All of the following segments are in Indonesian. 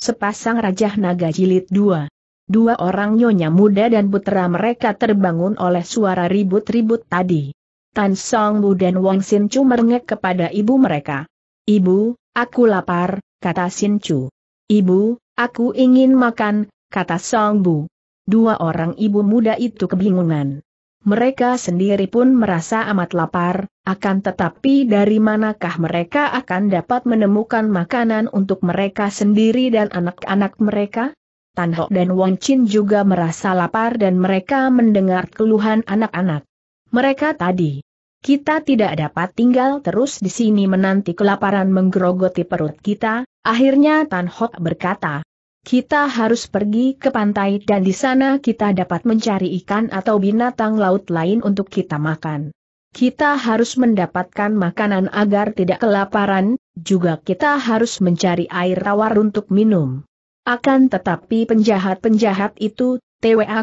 Sepasang Raja Naga Jilid 2 Dua orang nyonya muda dan putra mereka terbangun oleh suara ribut-ribut tadi. Tan Song Bu dan Wang Sin Chu merengek kepada ibu mereka. Ibu, aku lapar, kata Sin Chu. Ibu, aku ingin makan, kata Song Bu. Dua orang ibu muda itu kebingungan. Mereka sendiri pun merasa amat lapar, akan tetapi dari manakah mereka akan dapat menemukan makanan untuk mereka sendiri dan anak-anak mereka? Tan Ho dan Wong Chin juga merasa lapar dan mereka mendengar keluhan anak-anak. Mereka tadi. Kita tidak dapat tinggal terus di sini menanti kelaparan menggerogoti perut kita, akhirnya Tan Ho berkata, kita harus pergi ke pantai dan di sana kita dapat mencari ikan atau binatang laut lain untuk kita makan. Kita harus mendapatkan makanan agar tidak kelaparan, juga kita harus mencari air tawar untuk minum. Akan tetapi penjahat-penjahat itu, TWA?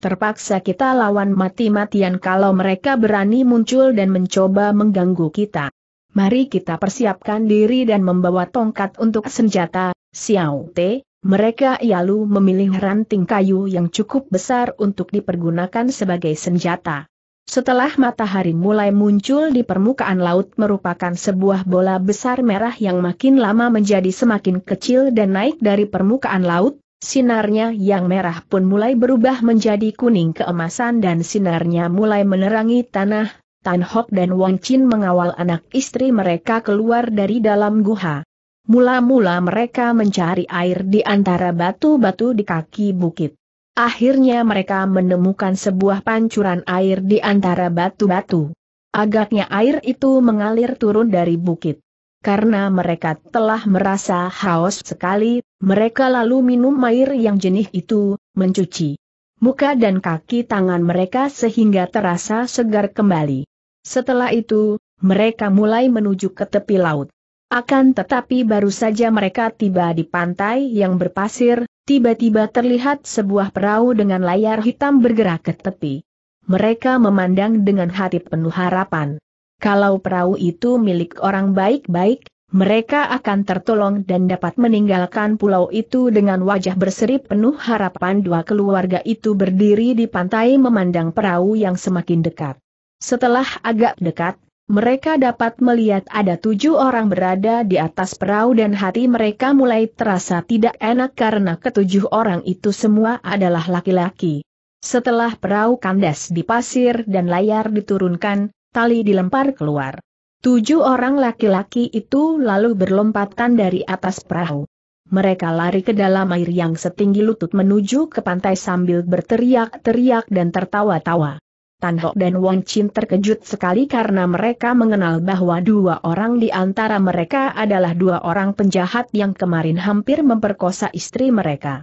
Terpaksa kita lawan mati-matian kalau mereka berani muncul dan mencoba mengganggu kita. Mari kita persiapkan diri dan membawa tongkat untuk senjata, Xiao Te, mereka ialu memilih ranting kayu yang cukup besar untuk dipergunakan sebagai senjata. Setelah matahari mulai muncul di permukaan laut merupakan sebuah bola besar merah yang makin lama menjadi semakin kecil dan naik dari permukaan laut, sinarnya yang merah pun mulai berubah menjadi kuning keemasan dan sinarnya mulai menerangi tanah, Tan Hok dan Wang Chin mengawal anak istri mereka keluar dari dalam guha. Mula-mula mereka mencari air di antara batu-batu di kaki bukit. Akhirnya mereka menemukan sebuah pancuran air di antara batu-batu. Agaknya air itu mengalir turun dari bukit. Karena mereka telah merasa haus sekali, mereka lalu minum air yang jenih itu, mencuci muka dan kaki tangan mereka sehingga terasa segar kembali. Setelah itu, mereka mulai menuju ke tepi laut. Akan tetapi baru saja mereka tiba di pantai yang berpasir, tiba-tiba terlihat sebuah perahu dengan layar hitam bergerak ke tepi. Mereka memandang dengan hati penuh harapan. Kalau perahu itu milik orang baik-baik, mereka akan tertolong dan dapat meninggalkan pulau itu dengan wajah berseri penuh harapan dua keluarga itu berdiri di pantai memandang perahu yang semakin dekat. Setelah agak dekat, mereka dapat melihat ada tujuh orang berada di atas perahu dan hati mereka mulai terasa tidak enak karena ketujuh orang itu semua adalah laki-laki. Setelah perahu kandas di pasir dan layar diturunkan, tali dilempar keluar. Tujuh orang laki-laki itu lalu berlompatan dari atas perahu. Mereka lari ke dalam air yang setinggi lutut menuju ke pantai sambil berteriak-teriak dan tertawa-tawa. Tan Ho dan Wong Chin terkejut sekali karena mereka mengenal bahwa dua orang di antara mereka adalah dua orang penjahat yang kemarin hampir memperkosa istri mereka.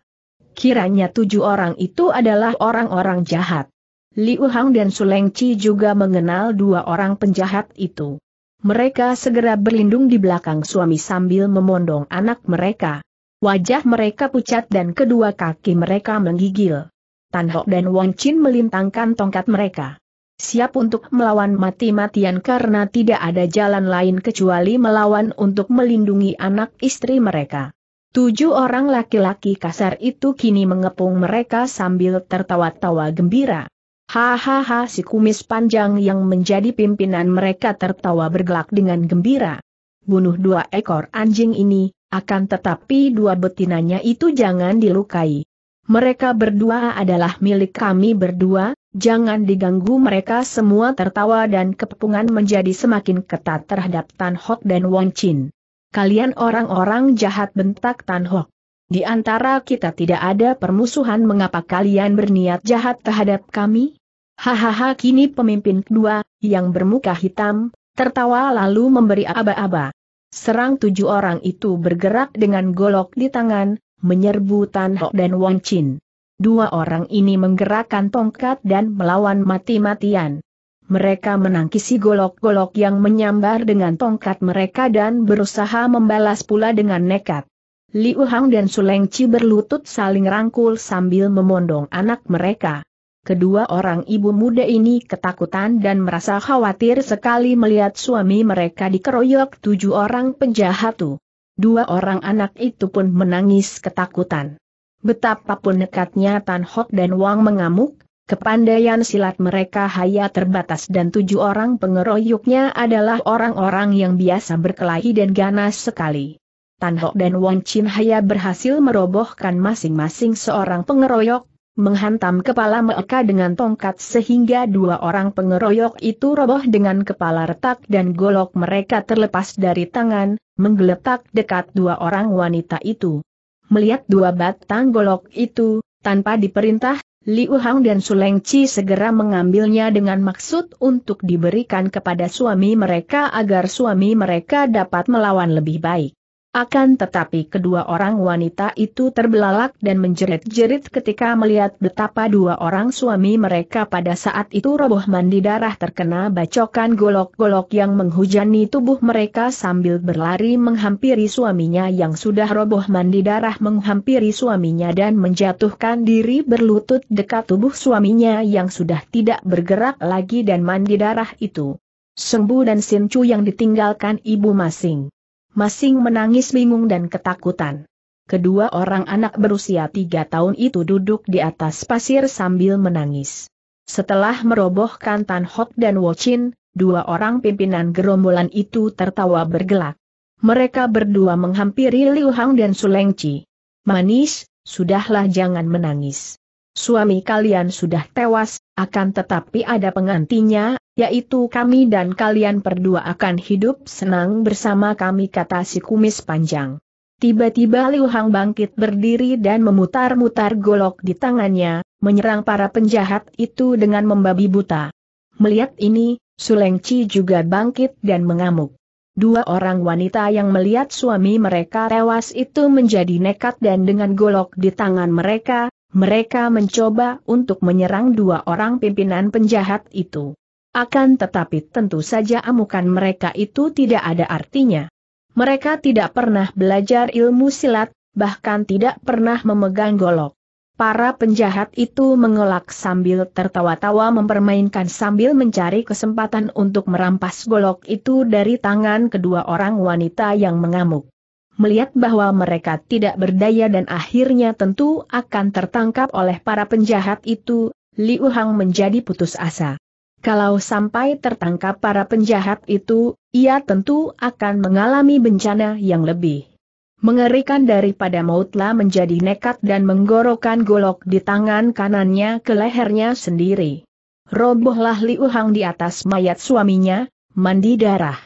Kiranya tujuh orang itu adalah orang-orang jahat. Liu Hang dan Suleng Chi juga mengenal dua orang penjahat itu. Mereka segera berlindung di belakang suami sambil memondong anak mereka. Wajah mereka pucat dan kedua kaki mereka menggigil. Tan Ho dan Wang Chin melintangkan tongkat mereka. Siap untuk melawan mati-matian karena tidak ada jalan lain kecuali melawan untuk melindungi anak istri mereka. Tujuh orang laki-laki kasar itu kini mengepung mereka sambil tertawa-tawa gembira. Hahaha si kumis panjang yang menjadi pimpinan mereka tertawa bergelak dengan gembira. Bunuh dua ekor anjing ini, akan tetapi dua betinanya itu jangan dilukai. Mereka berdua adalah milik kami berdua, jangan diganggu mereka semua tertawa dan kepungan menjadi semakin ketat terhadap Tan Hok dan Wong Chin. Kalian orang-orang jahat bentak Tan Hok. Di antara kita tidak ada permusuhan mengapa kalian berniat jahat terhadap kami? Hahaha kini pemimpin kedua, yang bermuka hitam, tertawa lalu memberi aba-aba. Serang tujuh orang itu bergerak dengan golok di tangan, menyerbu Tan Ho dan Wong Chin. Dua orang ini menggerakkan tongkat dan melawan mati-matian. Mereka menangkisi golok-golok yang menyambar dengan tongkat mereka dan berusaha membalas pula dengan nekat. Liu Hang dan Suleng Chi berlutut saling rangkul sambil memondong anak mereka. Kedua orang ibu muda ini ketakutan dan merasa khawatir sekali melihat suami mereka dikeroyok tujuh orang penjahat itu. Dua orang anak itu pun menangis ketakutan. Betapapun nekatnya Tan Hok dan Wang mengamuk, kepandaian silat mereka hanya terbatas dan tujuh orang pengeroyoknya adalah orang-orang yang biasa berkelahi dan ganas sekali. Tan Hok dan Wang Chin hanya berhasil merobohkan masing-masing seorang pengeroyok, menghantam kepala mereka dengan tongkat sehingga dua orang pengeroyok itu roboh dengan kepala retak dan golok mereka terlepas dari tangan, menggeletak dekat dua orang wanita itu. Melihat dua batang golok itu, tanpa diperintah, Liu Hang dan Suleng Chi segera mengambilnya dengan maksud untuk diberikan kepada suami mereka agar suami mereka dapat melawan lebih baik. Akan tetapi kedua orang wanita itu terbelalak dan menjerit-jerit ketika melihat betapa dua orang suami mereka pada saat itu roboh mandi darah terkena bacokan golok-golok yang menghujani tubuh mereka sambil berlari menghampiri suaminya yang sudah roboh mandi darah menghampiri suaminya dan menjatuhkan diri berlutut dekat tubuh suaminya yang sudah tidak bergerak lagi dan mandi darah itu. Sembu dan Sincu yang ditinggalkan ibu masing masing menangis bingung dan ketakutan. Kedua orang anak berusia tiga tahun itu duduk di atas pasir sambil menangis. Setelah merobohkan Tan Hok dan Wochin, dua orang pimpinan gerombolan itu tertawa bergelak. Mereka berdua menghampiri Liu Hang dan Sulengci. Manis, sudahlah jangan menangis. Suami kalian sudah tewas, akan tetapi ada pengantinya, yaitu kami dan kalian berdua akan hidup senang bersama kami kata si kumis panjang. Tiba-tiba Liu Hang bangkit berdiri dan memutar-mutar golok di tangannya, menyerang para penjahat itu dengan membabi buta. Melihat ini, Suleng Chi juga bangkit dan mengamuk. Dua orang wanita yang melihat suami mereka tewas itu menjadi nekat dan dengan golok di tangan mereka, mereka mencoba untuk menyerang dua orang pimpinan penjahat itu. Akan tetapi tentu saja amukan mereka itu tidak ada artinya. Mereka tidak pernah belajar ilmu silat, bahkan tidak pernah memegang golok. Para penjahat itu mengelak sambil tertawa-tawa mempermainkan sambil mencari kesempatan untuk merampas golok itu dari tangan kedua orang wanita yang mengamuk. Melihat bahwa mereka tidak berdaya dan akhirnya tentu akan tertangkap oleh para penjahat itu, Liu Hang menjadi putus asa. Kalau sampai tertangkap para penjahat itu, ia tentu akan mengalami bencana yang lebih mengerikan daripada mautlah menjadi nekat dan menggorokan golok di tangan kanannya ke lehernya sendiri. Robohlah Liu Hang di atas mayat suaminya, mandi darah.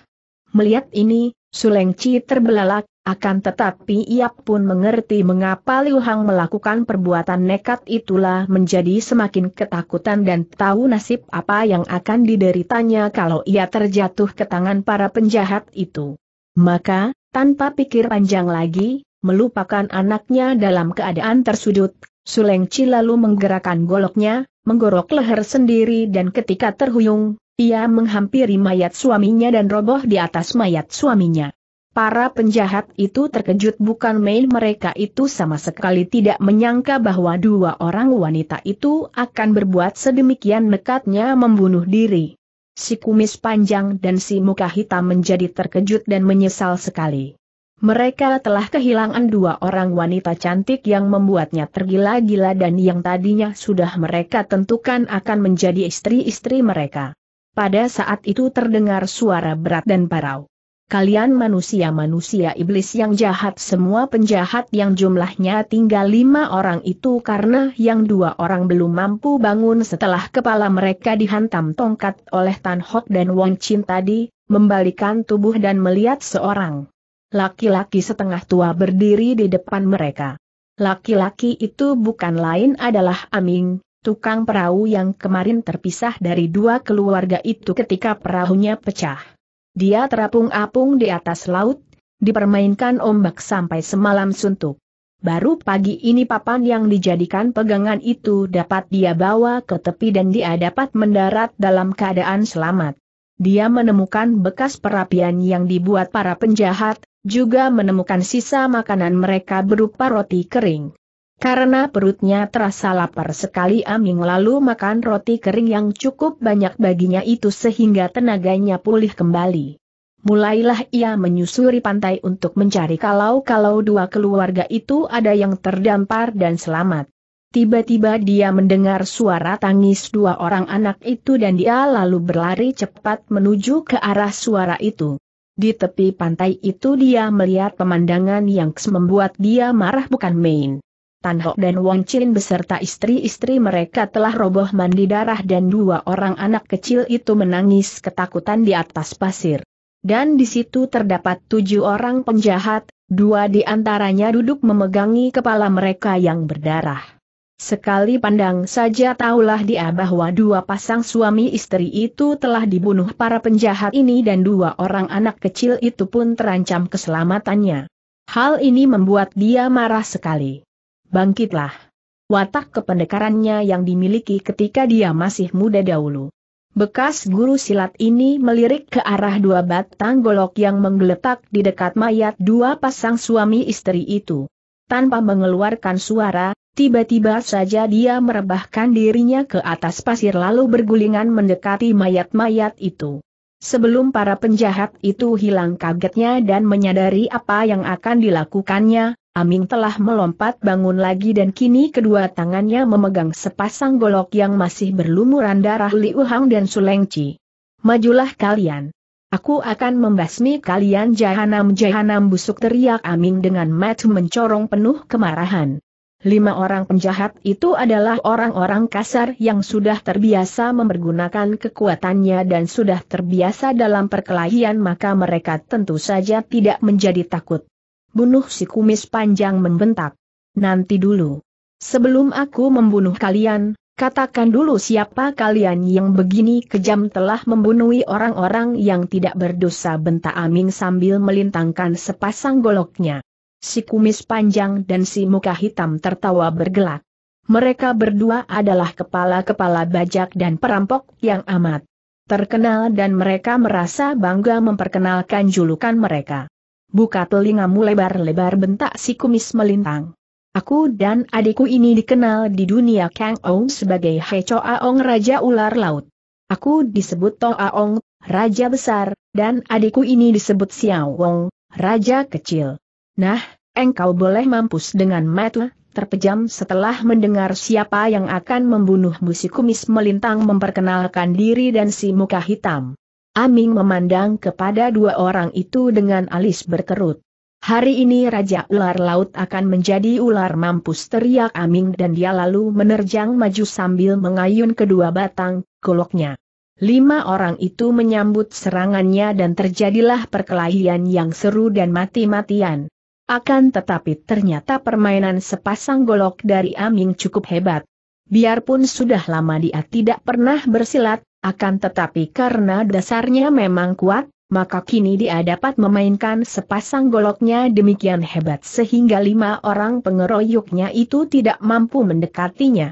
Melihat ini, Sulengci terbelalak, akan tetapi ia pun mengerti mengapa Liu Hang melakukan perbuatan nekat itulah menjadi semakin ketakutan dan tahu nasib apa yang akan dideritanya kalau ia terjatuh ke tangan para penjahat itu. Maka, tanpa pikir panjang lagi, melupakan anaknya dalam keadaan tersudut, Sulengci lalu menggerakkan goloknya, menggorok leher sendiri dan ketika terhuyung, ia menghampiri mayat suaminya dan roboh di atas mayat suaminya. Para penjahat itu terkejut bukan main mereka itu sama sekali tidak menyangka bahwa dua orang wanita itu akan berbuat sedemikian nekatnya membunuh diri. Si kumis panjang dan si muka hitam menjadi terkejut dan menyesal sekali. Mereka telah kehilangan dua orang wanita cantik yang membuatnya tergila-gila dan yang tadinya sudah mereka tentukan akan menjadi istri-istri mereka. Pada saat itu terdengar suara berat dan parau. Kalian manusia-manusia iblis yang jahat semua penjahat yang jumlahnya tinggal lima orang itu karena yang dua orang belum mampu bangun setelah kepala mereka dihantam tongkat oleh Tan Hok dan Wang Chin tadi, membalikan tubuh dan melihat seorang laki-laki setengah tua berdiri di depan mereka. Laki-laki itu bukan lain adalah Aming, tukang perahu yang kemarin terpisah dari dua keluarga itu ketika perahunya pecah. Dia terapung-apung di atas laut, dipermainkan ombak sampai semalam suntuk. Baru pagi ini papan yang dijadikan pegangan itu dapat dia bawa ke tepi dan dia dapat mendarat dalam keadaan selamat. Dia menemukan bekas perapian yang dibuat para penjahat, juga menemukan sisa makanan mereka berupa roti kering. Karena perutnya terasa lapar sekali Aming lalu makan roti kering yang cukup banyak baginya itu sehingga tenaganya pulih kembali. mulailah ia menyusuri pantai untuk mencari kalau-kalau dua keluarga itu ada yang terdampar dan selamat. Tiba-tiba dia mendengar suara tangis dua orang anak itu dan dia lalu berlari cepat menuju ke arah suara itu. Di tepi pantai itu dia melihat pemandangan yang membuat dia marah bukan main. Tan Hok dan Wong Chin beserta istri-istri mereka telah roboh mandi darah dan dua orang anak kecil itu menangis ketakutan di atas pasir. Dan di situ terdapat tujuh orang penjahat, dua di antaranya duduk memegangi kepala mereka yang berdarah. Sekali pandang saja tahulah dia bahwa dua pasang suami istri itu telah dibunuh para penjahat ini dan dua orang anak kecil itu pun terancam keselamatannya. Hal ini membuat dia marah sekali bangkitlah. Watak kependekarannya yang dimiliki ketika dia masih muda dahulu. Bekas guru silat ini melirik ke arah dua batang golok yang menggeletak di dekat mayat dua pasang suami istri itu. Tanpa mengeluarkan suara, tiba-tiba saja dia merebahkan dirinya ke atas pasir lalu bergulingan mendekati mayat-mayat itu. Sebelum para penjahat itu hilang kagetnya dan menyadari apa yang akan dilakukannya, Aming telah melompat bangun lagi dan kini kedua tangannya memegang sepasang golok yang masih berlumuran darah Liu Hang dan Sulengci. Majulah kalian. Aku akan membasmi kalian jahanam-jahanam busuk teriak Aming dengan mata mencorong penuh kemarahan. Lima orang penjahat itu adalah orang-orang kasar yang sudah terbiasa mempergunakan kekuatannya dan sudah terbiasa dalam perkelahian maka mereka tentu saja tidak menjadi takut. Bunuh si kumis panjang membentak. Nanti dulu. Sebelum aku membunuh kalian, katakan dulu siapa kalian yang begini kejam telah membunuhi orang-orang yang tidak berdosa bentak Aming sambil melintangkan sepasang goloknya. Si kumis panjang dan si muka hitam tertawa bergelak. Mereka berdua adalah kepala-kepala bajak dan perampok yang amat terkenal dan mereka merasa bangga memperkenalkan julukan mereka. Buka telingamu lebar-lebar bentak si kumis melintang. Aku dan adikku ini dikenal di dunia Kang Ong sebagai He Aong Raja Ular Laut. Aku disebut To Aong, Raja Besar, dan adikku ini disebut Xiao Wong, Raja Kecil. Nah, engkau boleh mampus dengan mata terpejam setelah mendengar siapa yang akan membunuhmu si kumis melintang memperkenalkan diri dan si muka hitam. Aming memandang kepada dua orang itu dengan alis berkerut. Hari ini Raja Ular Laut akan menjadi ular mampus teriak Aming dan dia lalu menerjang maju sambil mengayun kedua batang goloknya. Lima orang itu menyambut serangannya dan terjadilah perkelahian yang seru dan mati-matian. Akan tetapi ternyata permainan sepasang golok dari Aming cukup hebat. Biarpun sudah lama dia tidak pernah bersilat, akan tetapi karena dasarnya memang kuat, maka kini dia dapat memainkan sepasang goloknya demikian hebat sehingga lima orang pengeroyoknya itu tidak mampu mendekatinya.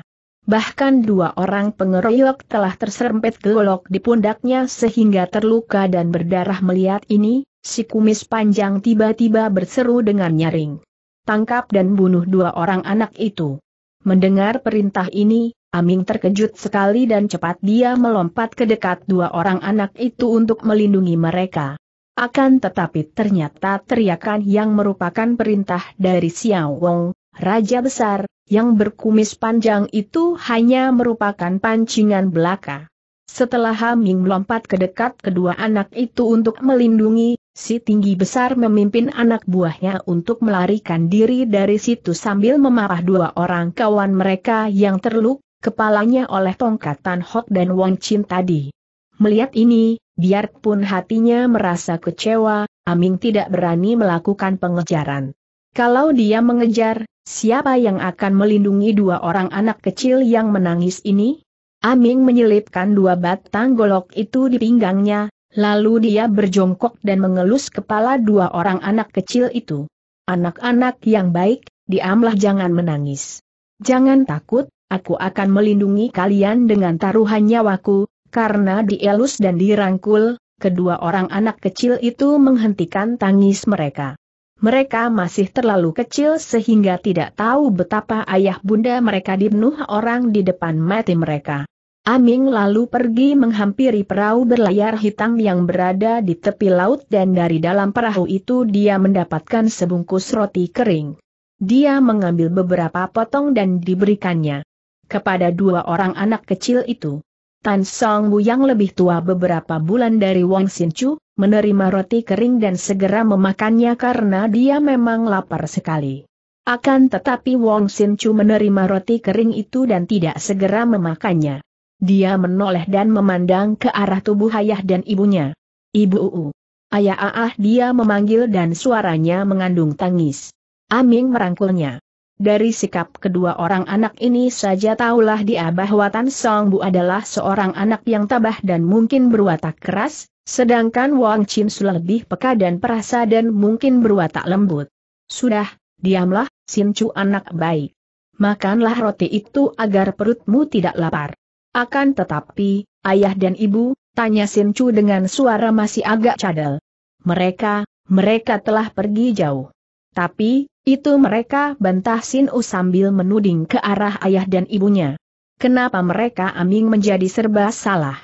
Bahkan dua orang pengeroyok telah terserempet golok di pundaknya sehingga terluka dan berdarah melihat ini, si kumis panjang tiba-tiba berseru dengan nyaring. Tangkap dan bunuh dua orang anak itu. Mendengar perintah ini, Aming terkejut sekali dan cepat dia melompat ke dekat dua orang anak itu untuk melindungi mereka. Akan tetapi ternyata teriakan yang merupakan perintah dari Xiao Wong, Raja Besar, yang berkumis panjang itu hanya merupakan pancingan belaka. Setelah Haming melompat ke dekat kedua anak itu untuk melindungi, si tinggi besar memimpin anak buahnya untuk melarikan diri dari situ sambil memarah dua orang kawan mereka yang terluka kepalanya oleh tongkat Tan Hok dan Wong Chin tadi. Melihat ini, biarpun hatinya merasa kecewa, Aming tidak berani melakukan pengejaran. Kalau dia mengejar, siapa yang akan melindungi dua orang anak kecil yang menangis ini? Aming menyelipkan dua batang golok itu di pinggangnya, lalu dia berjongkok dan mengelus kepala dua orang anak kecil itu. Anak-anak yang baik, diamlah jangan menangis. Jangan takut, aku akan melindungi kalian dengan taruhan nyawaku, karena dielus dan dirangkul, kedua orang anak kecil itu menghentikan tangis mereka. Mereka masih terlalu kecil sehingga tidak tahu betapa ayah bunda mereka dibunuh orang di depan mati mereka. Aming lalu pergi menghampiri perahu berlayar hitam yang berada di tepi laut dan dari dalam perahu itu dia mendapatkan sebungkus roti kering. Dia mengambil beberapa potong dan diberikannya kepada dua orang anak kecil itu. Tan Song Bu yang lebih tua beberapa bulan dari Wang Sin Chu, menerima roti kering dan segera memakannya karena dia memang lapar sekali. Akan tetapi Wang Sin Chu menerima roti kering itu dan tidak segera memakannya. Dia menoleh dan memandang ke arah tubuh ayah dan ibunya. Ibu Uu. Ayah Aah dia memanggil dan suaranya mengandung tangis. Aming merangkulnya. Dari sikap kedua orang anak ini saja tahulah dia bahwa Tan Song Bu adalah seorang anak yang tabah dan mungkin berwatak keras, sedangkan Wang Chin Su lebih peka dan perasa dan mungkin berwatak lembut. Sudah, diamlah, Sin Chu anak baik. Makanlah roti itu agar perutmu tidak lapar. Akan tetapi, ayah dan ibu, tanya Sin Chu dengan suara masih agak cadel. Mereka, mereka telah pergi jauh. Tapi, itu mereka bantah Sin U sambil menuding ke arah ayah dan ibunya. Kenapa mereka aming menjadi serba salah?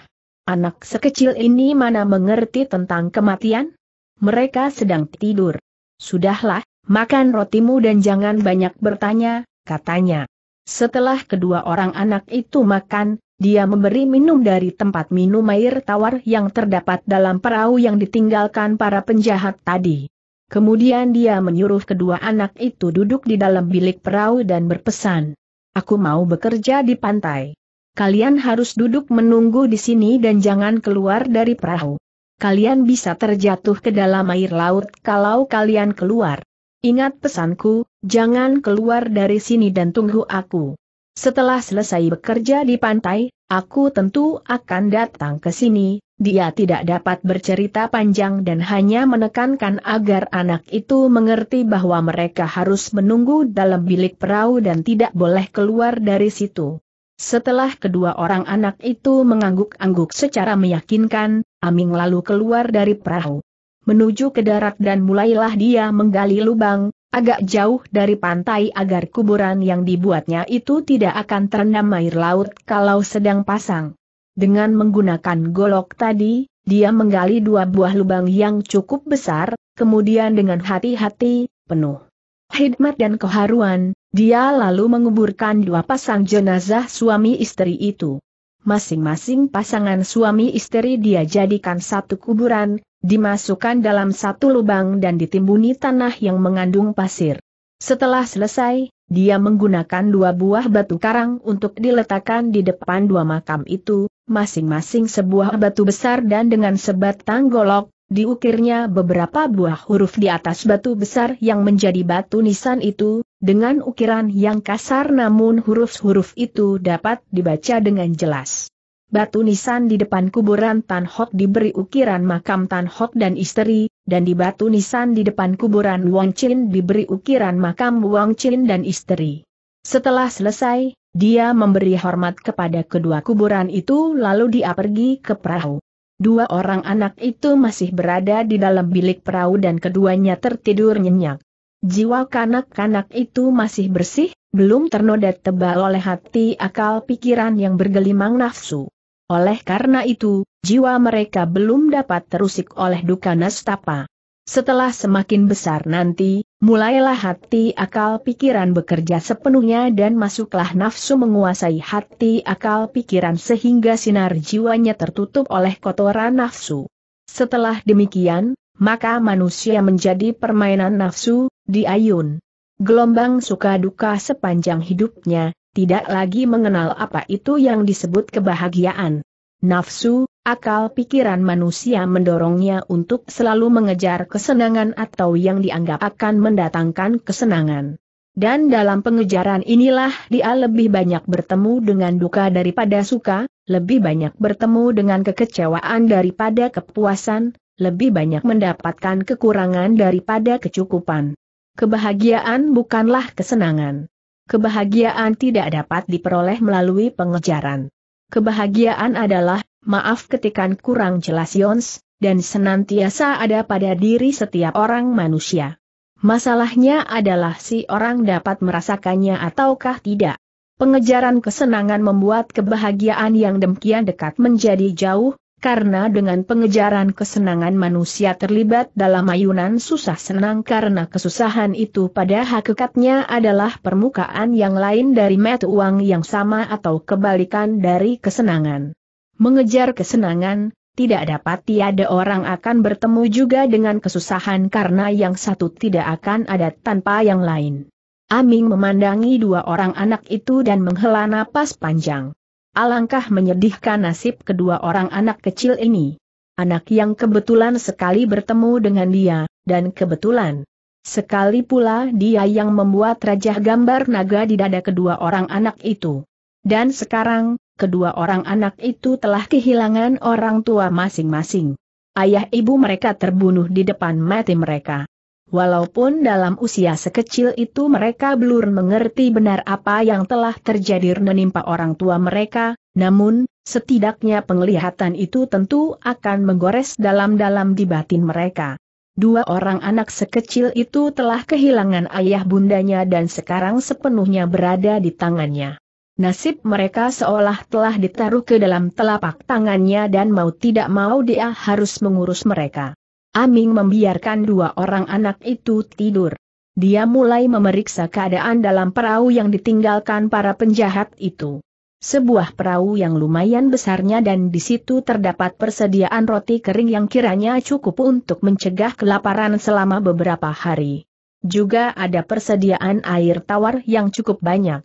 Anak sekecil ini mana mengerti tentang kematian? Mereka sedang tidur. Sudahlah, makan rotimu dan jangan banyak bertanya, katanya. Setelah kedua orang anak itu makan, dia memberi minum dari tempat minum air tawar yang terdapat dalam perahu yang ditinggalkan para penjahat tadi. Kemudian dia menyuruh kedua anak itu duduk di dalam bilik perahu dan berpesan. Aku mau bekerja di pantai. Kalian harus duduk menunggu di sini dan jangan keluar dari perahu. Kalian bisa terjatuh ke dalam air laut kalau kalian keluar. Ingat pesanku, jangan keluar dari sini dan tunggu aku. Setelah selesai bekerja di pantai, aku tentu akan datang ke sini. Dia tidak dapat bercerita panjang dan hanya menekankan agar anak itu mengerti bahwa mereka harus menunggu dalam bilik perahu dan tidak boleh keluar dari situ. Setelah kedua orang anak itu mengangguk-angguk secara meyakinkan, Aming lalu keluar dari perahu. Menuju ke darat dan mulailah dia menggali lubang, agak jauh dari pantai agar kuburan yang dibuatnya itu tidak akan terendam air laut kalau sedang pasang. Dengan menggunakan golok tadi, dia menggali dua buah lubang yang cukup besar, kemudian dengan hati-hati, penuh hikmat dan keharuan, dia lalu menguburkan dua pasang jenazah suami istri itu. Masing-masing pasangan suami istri dia jadikan satu kuburan, dimasukkan dalam satu lubang dan ditimbuni tanah yang mengandung pasir. Setelah selesai, dia menggunakan dua buah batu karang untuk diletakkan di depan dua makam itu, masing-masing sebuah batu besar dan dengan sebatang golok, diukirnya beberapa buah huruf di atas batu besar yang menjadi batu nisan itu, dengan ukiran yang kasar namun huruf-huruf itu dapat dibaca dengan jelas. Batu nisan di depan kuburan Tan Hok diberi ukiran makam Tan Hok dan istri, dan di batu nisan di depan kuburan Wang Chin diberi ukiran makam Wang Chin dan istri. Setelah selesai, dia memberi hormat kepada kedua kuburan itu lalu dia pergi ke perahu. Dua orang anak itu masih berada di dalam bilik perahu dan keduanya tertidur nyenyak. Jiwa kanak-kanak itu masih bersih, belum ternoda tebal oleh hati akal pikiran yang bergelimang nafsu. Oleh karena itu, jiwa mereka belum dapat terusik oleh duka nestapa. Setelah semakin besar nanti, mulailah hati akal pikiran bekerja sepenuhnya dan masuklah nafsu menguasai hati akal pikiran sehingga sinar jiwanya tertutup oleh kotoran nafsu. Setelah demikian, maka manusia menjadi permainan nafsu, diayun. Gelombang suka duka sepanjang hidupnya, tidak lagi mengenal apa itu yang disebut kebahagiaan. Nafsu, akal pikiran manusia mendorongnya untuk selalu mengejar kesenangan atau yang dianggap akan mendatangkan kesenangan. Dan dalam pengejaran inilah dia lebih banyak bertemu dengan duka daripada suka, lebih banyak bertemu dengan kekecewaan daripada kepuasan, lebih banyak mendapatkan kekurangan daripada kecukupan. Kebahagiaan bukanlah kesenangan. Kebahagiaan tidak dapat diperoleh melalui pengejaran. Kebahagiaan adalah, maaf ketikan kurang jelas Yons, dan senantiasa ada pada diri setiap orang manusia. Masalahnya adalah si orang dapat merasakannya ataukah tidak. Pengejaran kesenangan membuat kebahagiaan yang demikian dekat menjadi jauh, karena dengan pengejaran kesenangan manusia terlibat dalam ayunan susah senang karena kesusahan itu pada hakikatnya adalah permukaan yang lain dari mata uang yang sama atau kebalikan dari kesenangan. Mengejar kesenangan, tidak dapat tiada orang akan bertemu juga dengan kesusahan karena yang satu tidak akan ada tanpa yang lain. Aming memandangi dua orang anak itu dan menghela napas panjang. Alangkah menyedihkan nasib kedua orang anak kecil ini. Anak yang kebetulan sekali bertemu dengan dia, dan kebetulan sekali pula dia yang membuat rajah gambar naga di dada kedua orang anak itu. Dan sekarang, kedua orang anak itu telah kehilangan orang tua masing-masing. Ayah ibu mereka terbunuh di depan mati mereka. Walaupun dalam usia sekecil itu mereka belum mengerti benar apa yang telah terjadi menimpa orang tua mereka, namun, setidaknya penglihatan itu tentu akan menggores dalam-dalam di batin mereka. Dua orang anak sekecil itu telah kehilangan ayah bundanya dan sekarang sepenuhnya berada di tangannya. Nasib mereka seolah telah ditaruh ke dalam telapak tangannya dan mau tidak mau dia harus mengurus mereka. Aming membiarkan dua orang anak itu tidur. Dia mulai memeriksa keadaan dalam perahu yang ditinggalkan para penjahat itu. Sebuah perahu yang lumayan besarnya dan di situ terdapat persediaan roti kering yang kiranya cukup untuk mencegah kelaparan selama beberapa hari. Juga ada persediaan air tawar yang cukup banyak.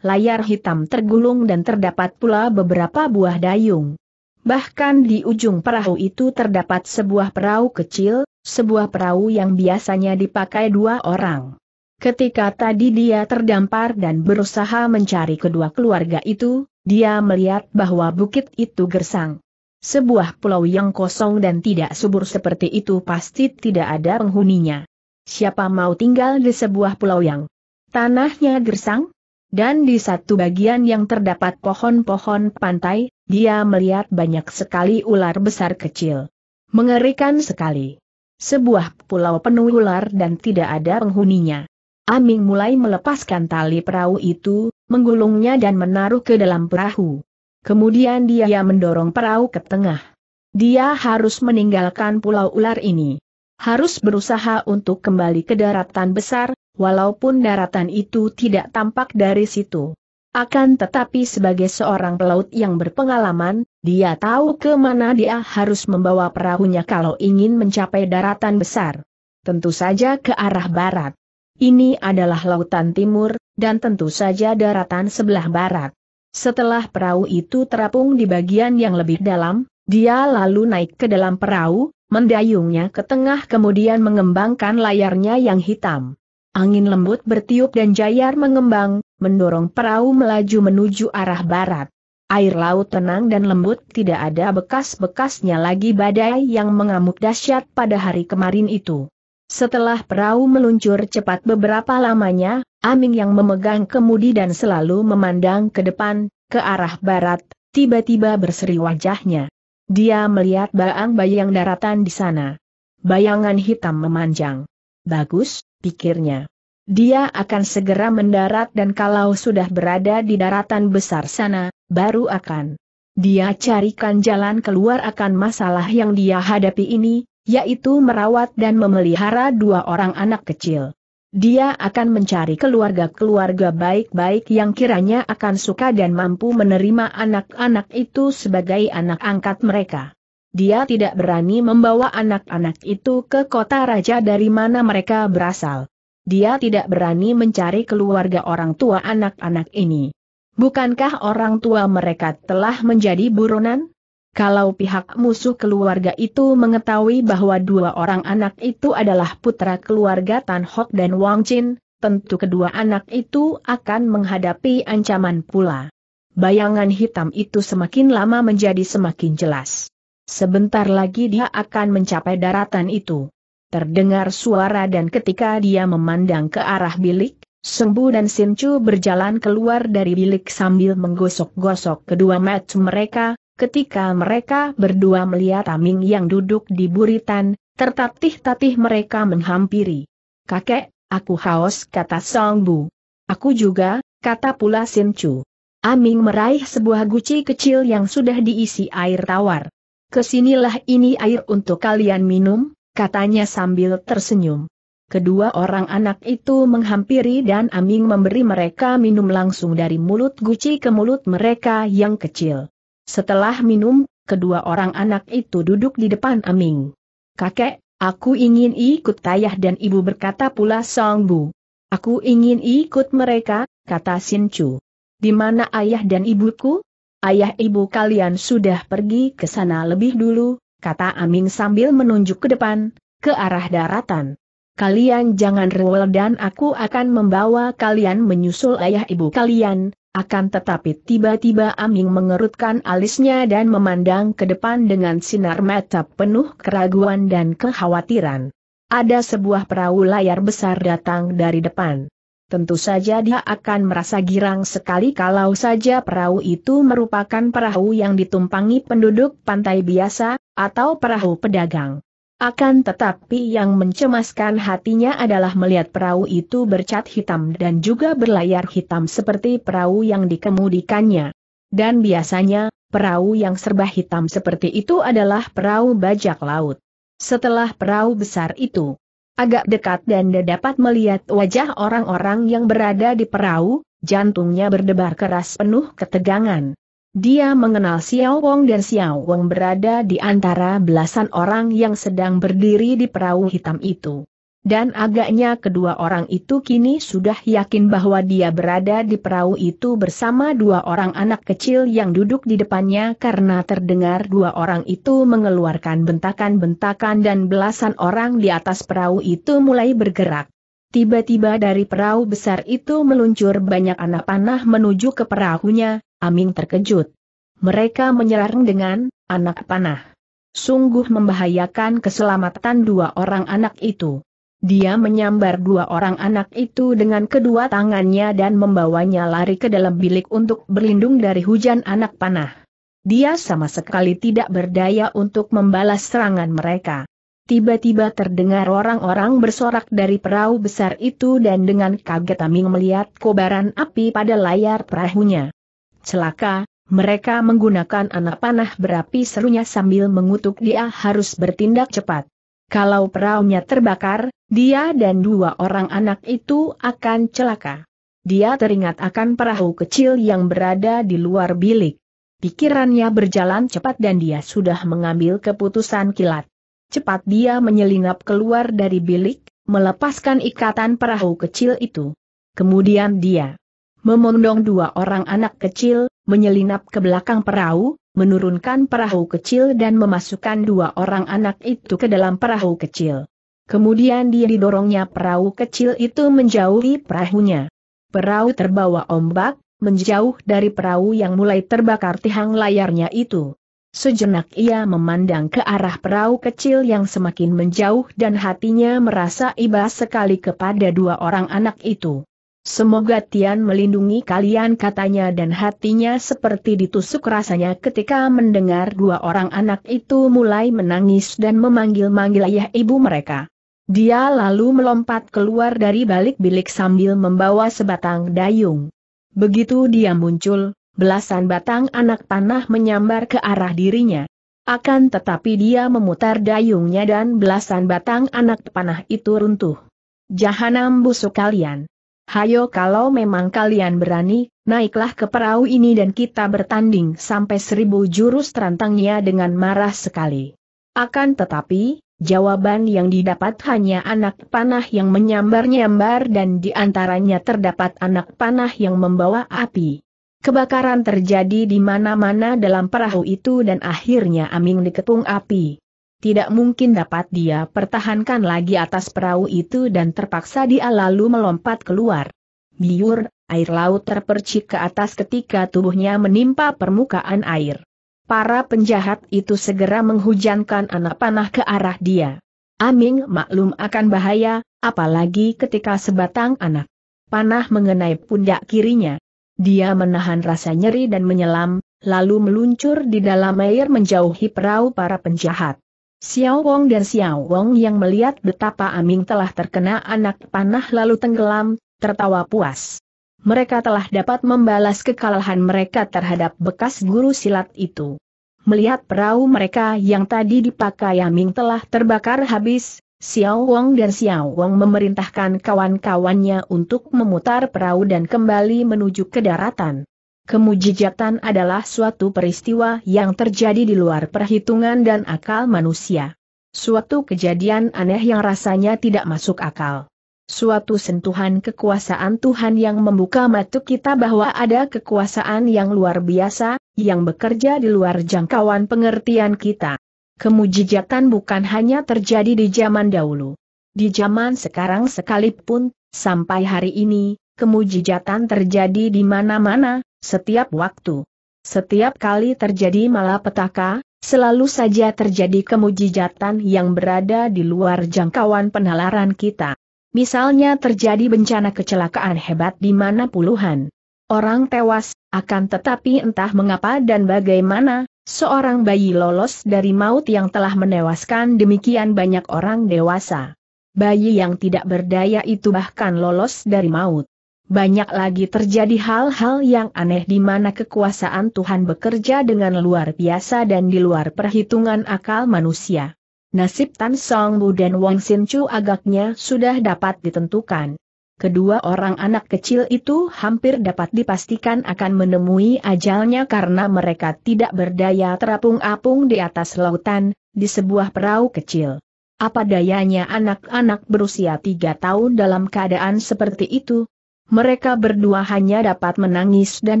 Layar hitam tergulung dan terdapat pula beberapa buah dayung. Bahkan di ujung perahu itu terdapat sebuah perahu kecil, sebuah perahu yang biasanya dipakai dua orang. Ketika tadi dia terdampar dan berusaha mencari kedua keluarga itu, dia melihat bahwa bukit itu gersang. Sebuah pulau yang kosong dan tidak subur seperti itu pasti tidak ada penghuninya. Siapa mau tinggal di sebuah pulau yang tanahnya gersang? Dan di satu bagian yang terdapat pohon-pohon pantai, dia melihat banyak sekali ular besar kecil. Mengerikan sekali. Sebuah pulau penuh ular dan tidak ada penghuninya. Aming mulai melepaskan tali perahu itu, menggulungnya dan menaruh ke dalam perahu. Kemudian dia mendorong perahu ke tengah. Dia harus meninggalkan pulau ular ini. Harus berusaha untuk kembali ke daratan besar, walaupun daratan itu tidak tampak dari situ. Akan tetapi sebagai seorang pelaut yang berpengalaman, dia tahu ke mana dia harus membawa perahunya kalau ingin mencapai daratan besar. Tentu saja ke arah barat. Ini adalah lautan timur, dan tentu saja daratan sebelah barat. Setelah perahu itu terapung di bagian yang lebih dalam, dia lalu naik ke dalam perahu, mendayungnya ke tengah kemudian mengembangkan layarnya yang hitam. Angin lembut bertiup dan jayar mengembang, mendorong perahu melaju menuju arah barat. Air laut tenang dan lembut tidak ada bekas-bekasnya lagi badai yang mengamuk dahsyat pada hari kemarin itu. Setelah perahu meluncur cepat beberapa lamanya, Aming yang memegang kemudi dan selalu memandang ke depan, ke arah barat, tiba-tiba berseri wajahnya. Dia melihat bayang-bayang daratan di sana. Bayangan hitam memanjang. Bagus, pikirnya. Dia akan segera mendarat dan kalau sudah berada di daratan besar sana, baru akan dia carikan jalan keluar akan masalah yang dia hadapi ini, yaitu merawat dan memelihara dua orang anak kecil. Dia akan mencari keluarga-keluarga baik-baik yang kiranya akan suka dan mampu menerima anak-anak itu sebagai anak angkat mereka. Dia tidak berani membawa anak-anak itu ke kota raja dari mana mereka berasal dia tidak berani mencari keluarga orang tua anak-anak ini. Bukankah orang tua mereka telah menjadi buronan? Kalau pihak musuh keluarga itu mengetahui bahwa dua orang anak itu adalah putra keluarga Tan Hok dan Wang Jin, tentu kedua anak itu akan menghadapi ancaman pula. Bayangan hitam itu semakin lama menjadi semakin jelas. Sebentar lagi dia akan mencapai daratan itu. Terdengar suara dan ketika dia memandang ke arah bilik, Sembu dan Sincu berjalan keluar dari bilik sambil menggosok-gosok kedua mata mereka, ketika mereka berdua melihat Aming yang duduk di buritan, tertatih-tatih mereka menghampiri. Kakek, aku haus kata Song Bu. Aku juga, kata pula Sin Chu. Aming meraih sebuah guci kecil yang sudah diisi air tawar. Ke sinilah ini air untuk kalian minum, katanya sambil tersenyum. Kedua orang anak itu menghampiri dan Aming memberi mereka minum langsung dari mulut guci ke mulut mereka yang kecil. Setelah minum, kedua orang anak itu duduk di depan Aming. Kakek, aku ingin ikut ayah dan ibu berkata pula Song Bu. Aku ingin ikut mereka, kata Sin Chu. Di mana ayah dan ibuku? Ayah ibu kalian sudah pergi ke sana lebih dulu, kata Aming sambil menunjuk ke depan, ke arah daratan. Kalian jangan rewel dan aku akan membawa kalian menyusul ayah ibu kalian, akan tetapi tiba-tiba Aming mengerutkan alisnya dan memandang ke depan dengan sinar mata penuh keraguan dan kekhawatiran. Ada sebuah perahu layar besar datang dari depan. Tentu saja dia akan merasa girang sekali kalau saja perahu itu merupakan perahu yang ditumpangi penduduk pantai biasa, atau perahu pedagang. Akan tetapi yang mencemaskan hatinya adalah melihat perahu itu bercat hitam dan juga berlayar hitam seperti perahu yang dikemudikannya. Dan biasanya, perahu yang serba hitam seperti itu adalah perahu bajak laut. Setelah perahu besar itu agak dekat dan dia dapat melihat wajah orang-orang yang berada di perahu, jantungnya berdebar keras penuh ketegangan. Dia mengenal Xiao Wong dan Xiao Wong berada di antara belasan orang yang sedang berdiri di perahu hitam itu. Dan agaknya kedua orang itu kini sudah yakin bahwa dia berada di perahu itu bersama dua orang anak kecil yang duduk di depannya karena terdengar dua orang itu mengeluarkan bentakan-bentakan dan belasan orang di atas perahu itu mulai bergerak. Tiba-tiba dari perahu besar itu meluncur banyak anak panah menuju ke perahunya, Aming terkejut. Mereka menyerang dengan anak panah. Sungguh membahayakan keselamatan dua orang anak itu. Dia menyambar dua orang anak itu dengan kedua tangannya dan membawanya lari ke dalam bilik untuk berlindung dari hujan anak panah. Dia sama sekali tidak berdaya untuk membalas serangan mereka. Tiba-tiba terdengar orang-orang bersorak dari perahu besar itu dan dengan kaget Aming melihat kobaran api pada layar perahunya. Celaka, mereka menggunakan anak panah berapi serunya sambil mengutuk dia harus bertindak cepat. Kalau perahunya terbakar, dia dan dua orang anak itu akan celaka. Dia teringat akan perahu kecil yang berada di luar bilik. Pikirannya berjalan cepat dan dia sudah mengambil keputusan kilat. Cepat dia menyelinap keluar dari bilik, melepaskan ikatan perahu kecil itu. Kemudian dia memondong dua orang anak kecil, menyelinap ke belakang perahu, menurunkan perahu kecil dan memasukkan dua orang anak itu ke dalam perahu kecil. Kemudian dia didorongnya perahu kecil itu menjauhi perahunya. Perahu terbawa ombak, menjauh dari perahu yang mulai terbakar tiang layarnya itu. Sejenak ia memandang ke arah perahu kecil yang semakin menjauh dan hatinya merasa iba sekali kepada dua orang anak itu. Semoga Tian melindungi kalian katanya dan hatinya seperti ditusuk rasanya ketika mendengar dua orang anak itu mulai menangis dan memanggil-manggil ayah ibu mereka. Dia lalu melompat keluar dari balik bilik sambil membawa sebatang dayung. Begitu dia muncul, belasan batang anak panah menyambar ke arah dirinya. Akan tetapi dia memutar dayungnya dan belasan batang anak panah itu runtuh. Jahanam busuk kalian. Hayo kalau memang kalian berani, naiklah ke perahu ini dan kita bertanding sampai seribu jurus terantangnya dengan marah sekali. Akan tetapi, jawaban yang didapat hanya anak panah yang menyambar-nyambar dan di antaranya terdapat anak panah yang membawa api. Kebakaran terjadi di mana-mana dalam perahu itu dan akhirnya Aming dikepung api tidak mungkin dapat dia pertahankan lagi atas perahu itu dan terpaksa dia lalu melompat keluar. Biur, air laut terpercik ke atas ketika tubuhnya menimpa permukaan air. Para penjahat itu segera menghujankan anak panah ke arah dia. Aming maklum akan bahaya, apalagi ketika sebatang anak panah mengenai pundak kirinya. Dia menahan rasa nyeri dan menyelam, lalu meluncur di dalam air menjauhi perahu para penjahat. Xiao Wong dan Xiao Wong yang melihat betapa Aming telah terkena anak panah lalu tenggelam, tertawa puas. Mereka telah dapat membalas kekalahan mereka terhadap bekas guru silat itu. Melihat perahu mereka yang tadi dipakai Yaming telah terbakar habis, Xiao Wang dan Xiao Wang memerintahkan kawan-kawannya untuk memutar perahu dan kembali menuju ke daratan. Kemujijatan adalah suatu peristiwa yang terjadi di luar perhitungan dan akal manusia. Suatu kejadian aneh yang rasanya tidak masuk akal. Suatu sentuhan kekuasaan Tuhan yang membuka mata kita bahwa ada kekuasaan yang luar biasa, yang bekerja di luar jangkauan pengertian kita. Kemujijatan bukan hanya terjadi di zaman dahulu. Di zaman sekarang sekalipun, sampai hari ini, kemujijatan terjadi di mana-mana, setiap waktu. Setiap kali terjadi malapetaka, selalu saja terjadi kemujijatan yang berada di luar jangkauan penalaran kita. Misalnya terjadi bencana kecelakaan hebat di mana puluhan orang tewas, akan tetapi entah mengapa dan bagaimana, Seorang bayi lolos dari maut yang telah menewaskan demikian banyak orang dewasa. Bayi yang tidak berdaya itu bahkan lolos dari maut. Banyak lagi terjadi hal-hal yang aneh di mana kekuasaan Tuhan bekerja dengan luar biasa dan di luar perhitungan akal manusia. Nasib Tan Song Bu dan Wang Sin Chu agaknya sudah dapat ditentukan kedua orang anak kecil itu hampir dapat dipastikan akan menemui ajalnya karena mereka tidak berdaya terapung-apung di atas lautan, di sebuah perahu kecil. Apa dayanya anak-anak berusia tiga tahun dalam keadaan seperti itu? Mereka berdua hanya dapat menangis dan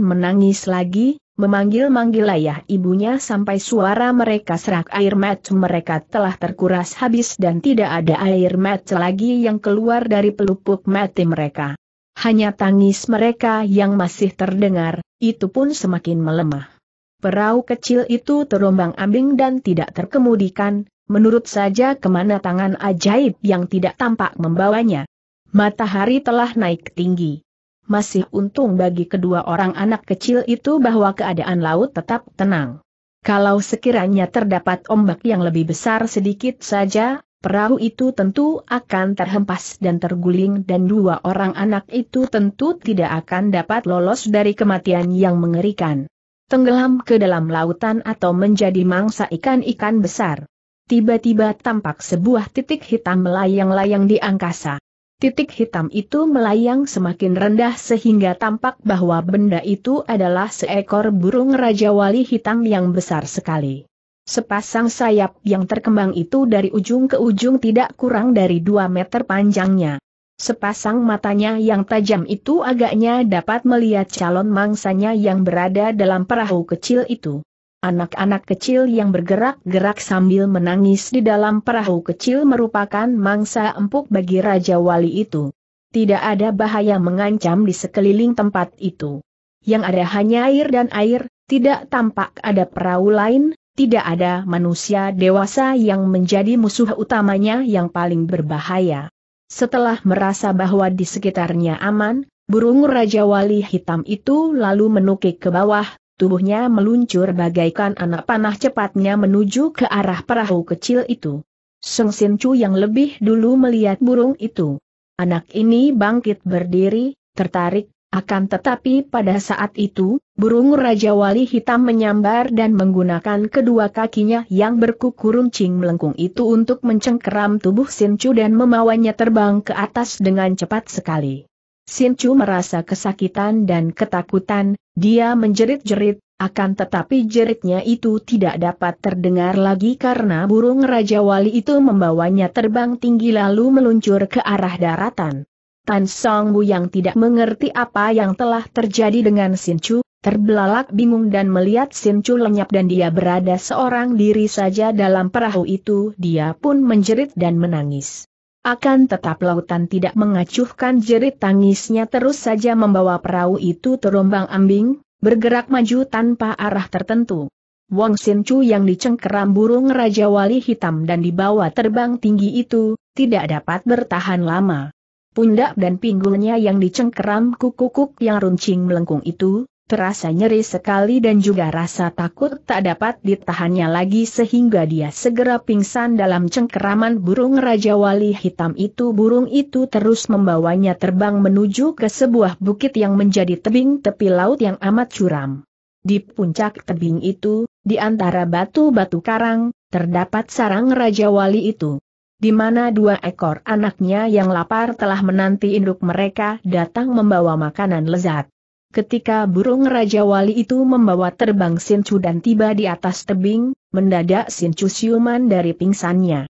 menangis lagi, memanggil-manggil ayah ibunya sampai suara mereka serak air mata mereka telah terkuras habis dan tidak ada air mata lagi yang keluar dari pelupuk mata mereka. Hanya tangis mereka yang masih terdengar, itu pun semakin melemah. Perahu kecil itu terombang ambing dan tidak terkemudikan, menurut saja ke mana tangan ajaib yang tidak tampak membawanya. Matahari telah naik tinggi. Masih untung bagi kedua orang anak kecil itu bahwa keadaan laut tetap tenang. Kalau sekiranya terdapat ombak yang lebih besar sedikit saja, perahu itu tentu akan terhempas dan terguling dan dua orang anak itu tentu tidak akan dapat lolos dari kematian yang mengerikan. Tenggelam ke dalam lautan atau menjadi mangsa ikan-ikan besar. Tiba-tiba tampak sebuah titik hitam melayang-layang di angkasa. Titik hitam itu melayang semakin rendah sehingga tampak bahwa benda itu adalah seekor burung Raja Wali hitam yang besar sekali. Sepasang sayap yang terkembang itu dari ujung ke ujung tidak kurang dari dua meter panjangnya. Sepasang matanya yang tajam itu agaknya dapat melihat calon mangsanya yang berada dalam perahu kecil itu. Anak-anak kecil yang bergerak-gerak sambil menangis di dalam perahu kecil merupakan mangsa empuk bagi Raja Wali itu. Tidak ada bahaya mengancam di sekeliling tempat itu. Yang ada hanya air dan air, tidak tampak ada perahu lain, tidak ada manusia dewasa yang menjadi musuh utamanya yang paling berbahaya. Setelah merasa bahwa di sekitarnya aman, burung Raja Wali hitam itu lalu menukik ke bawah, tubuhnya meluncur bagaikan anak panah cepatnya menuju ke arah perahu kecil itu. Seng Sin Chu yang lebih dulu melihat burung itu. Anak ini bangkit berdiri, tertarik, akan tetapi pada saat itu, burung Raja Wali hitam menyambar dan menggunakan kedua kakinya yang berkuku runcing melengkung itu untuk mencengkeram tubuh Sin Chu dan memawanya terbang ke atas dengan cepat sekali. Sin Chu merasa kesakitan dan ketakutan, dia menjerit-jerit, akan tetapi jeritnya itu tidak dapat terdengar lagi karena burung Raja Wali itu membawanya terbang tinggi lalu meluncur ke arah daratan. Tan Song Bu yang tidak mengerti apa yang telah terjadi dengan Sin Chu, terbelalak bingung dan melihat Sin Chu lenyap dan dia berada seorang diri saja dalam perahu itu, dia pun menjerit dan menangis. Akan tetap lautan tidak mengacuhkan jerit tangisnya terus saja membawa perahu itu terombang ambing, bergerak maju tanpa arah tertentu. Wang Sin Chu yang dicengkeram burung Raja Wali hitam dan dibawa terbang tinggi itu, tidak dapat bertahan lama. Pundak dan pinggulnya yang dicengkeram kukukuk yang runcing melengkung itu, Terasa nyeri sekali dan juga rasa takut tak dapat ditahannya lagi sehingga dia segera pingsan dalam cengkeraman burung Raja Wali hitam itu. Burung itu terus membawanya terbang menuju ke sebuah bukit yang menjadi tebing tepi laut yang amat curam. Di puncak tebing itu, di antara batu-batu karang, terdapat sarang Raja Wali itu. Di mana dua ekor anaknya yang lapar telah menanti induk mereka datang membawa makanan lezat. Ketika burung Raja Wali itu membawa terbang Sincu dan tiba di atas tebing, mendadak Sincu siuman dari pingsannya.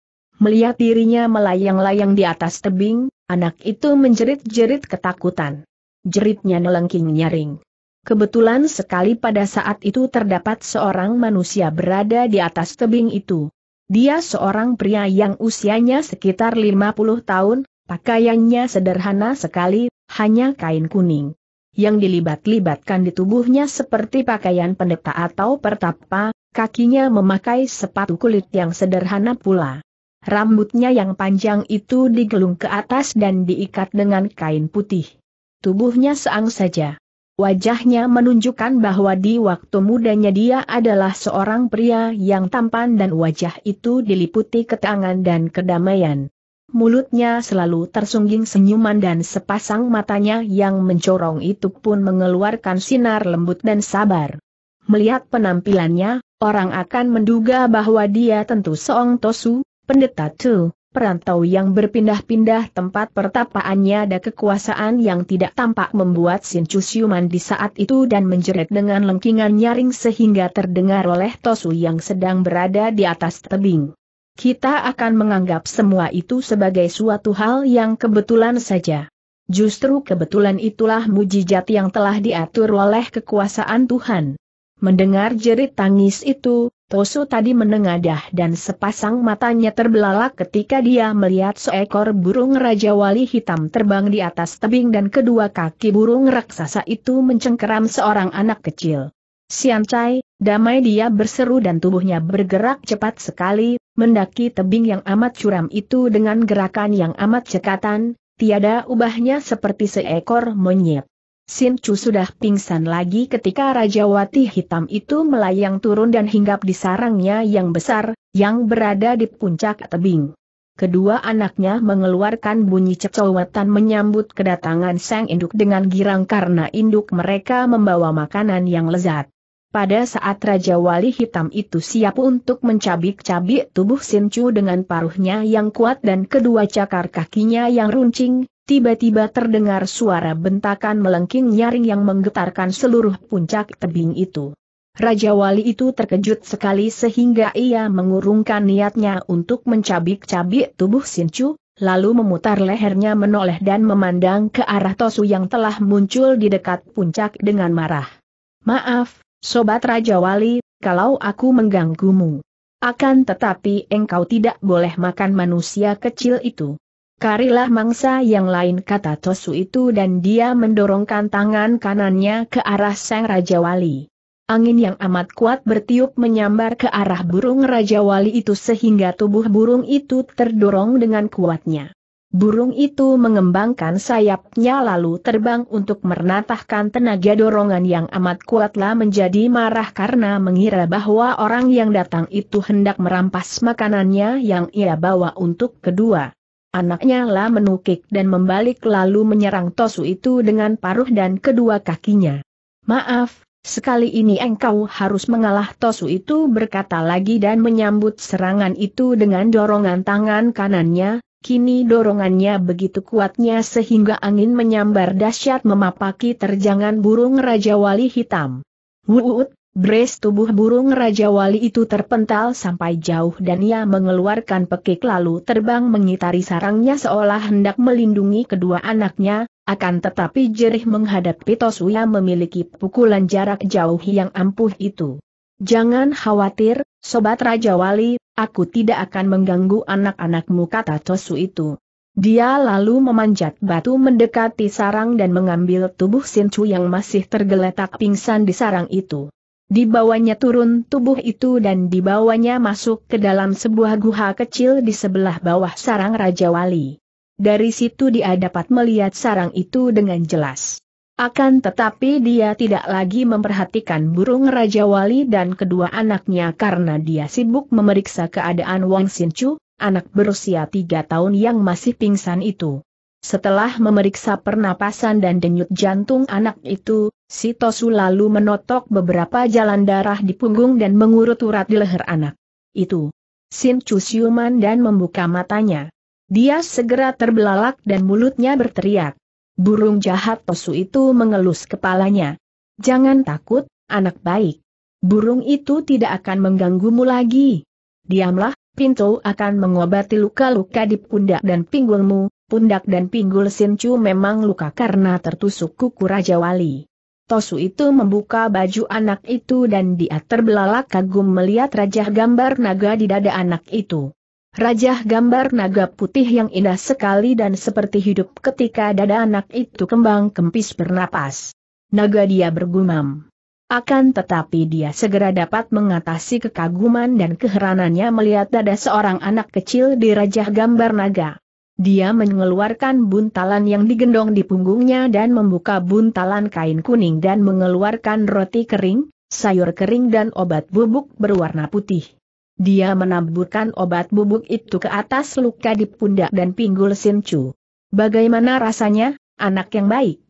Melihat dirinya melayang-layang di atas tebing, anak itu menjerit-jerit ketakutan. Jeritnya nelengking nyaring. Kebetulan sekali pada saat itu terdapat seorang manusia berada di atas tebing itu. Dia seorang pria yang usianya sekitar 50 tahun, pakaiannya sederhana sekali, hanya kain kuning yang dilibat-libatkan di tubuhnya seperti pakaian pendeta atau pertapa, kakinya memakai sepatu kulit yang sederhana pula. Rambutnya yang panjang itu digelung ke atas dan diikat dengan kain putih. Tubuhnya seang saja. Wajahnya menunjukkan bahwa di waktu mudanya dia adalah seorang pria yang tampan dan wajah itu diliputi ketangan dan kedamaian. Mulutnya selalu tersungging senyuman dan sepasang matanya yang mencorong itu pun mengeluarkan sinar lembut dan sabar. Melihat penampilannya, orang akan menduga bahwa dia tentu seong tosu, pendeta tu, perantau yang berpindah-pindah tempat pertapaannya dan kekuasaan yang tidak tampak membuat Sin siuman di saat itu dan menjerit dengan lengkingan nyaring sehingga terdengar oleh Tosu yang sedang berada di atas tebing. Kita akan menganggap semua itu sebagai suatu hal yang kebetulan saja. Justru kebetulan itulah mujizat yang telah diatur oleh kekuasaan Tuhan. Mendengar jerit tangis itu, Tosu tadi menengadah dan sepasang matanya terbelalak ketika dia melihat seekor burung Raja Wali hitam terbang di atas tebing dan kedua kaki burung raksasa itu mencengkeram seorang anak kecil. Siancai, damai dia berseru dan tubuhnya bergerak cepat sekali, mendaki tebing yang amat curam itu dengan gerakan yang amat cekatan, tiada ubahnya seperti seekor monyet. Sin Chu sudah pingsan lagi ketika Rajawati hitam itu melayang turun dan hinggap di sarangnya yang besar, yang berada di puncak tebing. Kedua anaknya mengeluarkan bunyi cecowatan menyambut kedatangan sang induk dengan girang karena induk mereka membawa makanan yang lezat. Pada saat Raja Wali Hitam itu siap untuk mencabik-cabik tubuh Sincu dengan paruhnya yang kuat dan kedua cakar kakinya yang runcing, tiba-tiba terdengar suara bentakan melengking nyaring yang menggetarkan seluruh puncak tebing itu. Raja Wali itu terkejut sekali sehingga ia mengurungkan niatnya untuk mencabik-cabik tubuh Sincu, lalu memutar lehernya menoleh dan memandang ke arah Tosu yang telah muncul di dekat puncak dengan marah. Maaf, Sobat Raja Wali, kalau aku mengganggumu. Akan tetapi engkau tidak boleh makan manusia kecil itu. Karilah mangsa yang lain kata Tosu itu dan dia mendorongkan tangan kanannya ke arah sang Raja Wali. Angin yang amat kuat bertiup menyambar ke arah burung Raja Wali itu sehingga tubuh burung itu terdorong dengan kuatnya. Burung itu mengembangkan sayapnya lalu terbang untuk merenatahkan tenaga dorongan yang amat kuatlah menjadi marah karena mengira bahwa orang yang datang itu hendak merampas makanannya yang ia bawa untuk kedua. Anaknya lah menukik dan membalik lalu menyerang Tosu itu dengan paruh dan kedua kakinya. Maaf, sekali ini engkau harus mengalah Tosu itu berkata lagi dan menyambut serangan itu dengan dorongan tangan kanannya, Kini dorongannya begitu kuatnya sehingga angin menyambar dahsyat memapaki terjangan burung Raja Wali hitam. Wuut, bres tubuh burung Raja Wali itu terpental sampai jauh dan ia mengeluarkan pekik lalu terbang mengitari sarangnya seolah hendak melindungi kedua anaknya, akan tetapi jerih menghadapi Tosuya memiliki pukulan jarak jauh yang ampuh itu. Jangan khawatir, Sobat Raja Wali, aku tidak akan mengganggu anak-anakmu kata Tosu itu. Dia lalu memanjat batu mendekati sarang dan mengambil tubuh Sincu yang masih tergeletak pingsan di sarang itu. Dibawanya turun tubuh itu dan dibawanya masuk ke dalam sebuah guha kecil di sebelah bawah sarang Raja Wali. Dari situ dia dapat melihat sarang itu dengan jelas. Akan tetapi dia tidak lagi memperhatikan burung Raja Wali dan kedua anaknya karena dia sibuk memeriksa keadaan Wang Sinchu, anak berusia tiga tahun yang masih pingsan itu. Setelah memeriksa pernapasan dan denyut jantung anak itu, si Tosu lalu menotok beberapa jalan darah di punggung dan mengurut-urat di leher anak itu. Sin Chu siuman dan membuka matanya. Dia segera terbelalak dan mulutnya berteriak. Burung jahat Tosu itu mengelus kepalanya. Jangan takut, anak baik. Burung itu tidak akan mengganggumu lagi. Diamlah, Pintu akan mengobati luka-luka di pundak dan pinggulmu, pundak dan pinggul Sincu memang luka karena tertusuk kuku Raja Wali. Tosu itu membuka baju anak itu dan dia terbelalak kagum melihat rajah gambar naga di dada anak itu. Rajah gambar naga putih yang indah sekali dan seperti hidup ketika dada anak itu kembang kempis bernapas. Naga dia bergumam. Akan tetapi dia segera dapat mengatasi kekaguman dan keheranannya melihat dada seorang anak kecil di rajah gambar naga. Dia mengeluarkan buntalan yang digendong di punggungnya dan membuka buntalan kain kuning dan mengeluarkan roti kering, sayur kering dan obat bubuk berwarna putih. Dia menaburkan obat bubuk itu ke atas luka di pundak dan pinggul Sincu. Bagaimana rasanya, anak yang baik?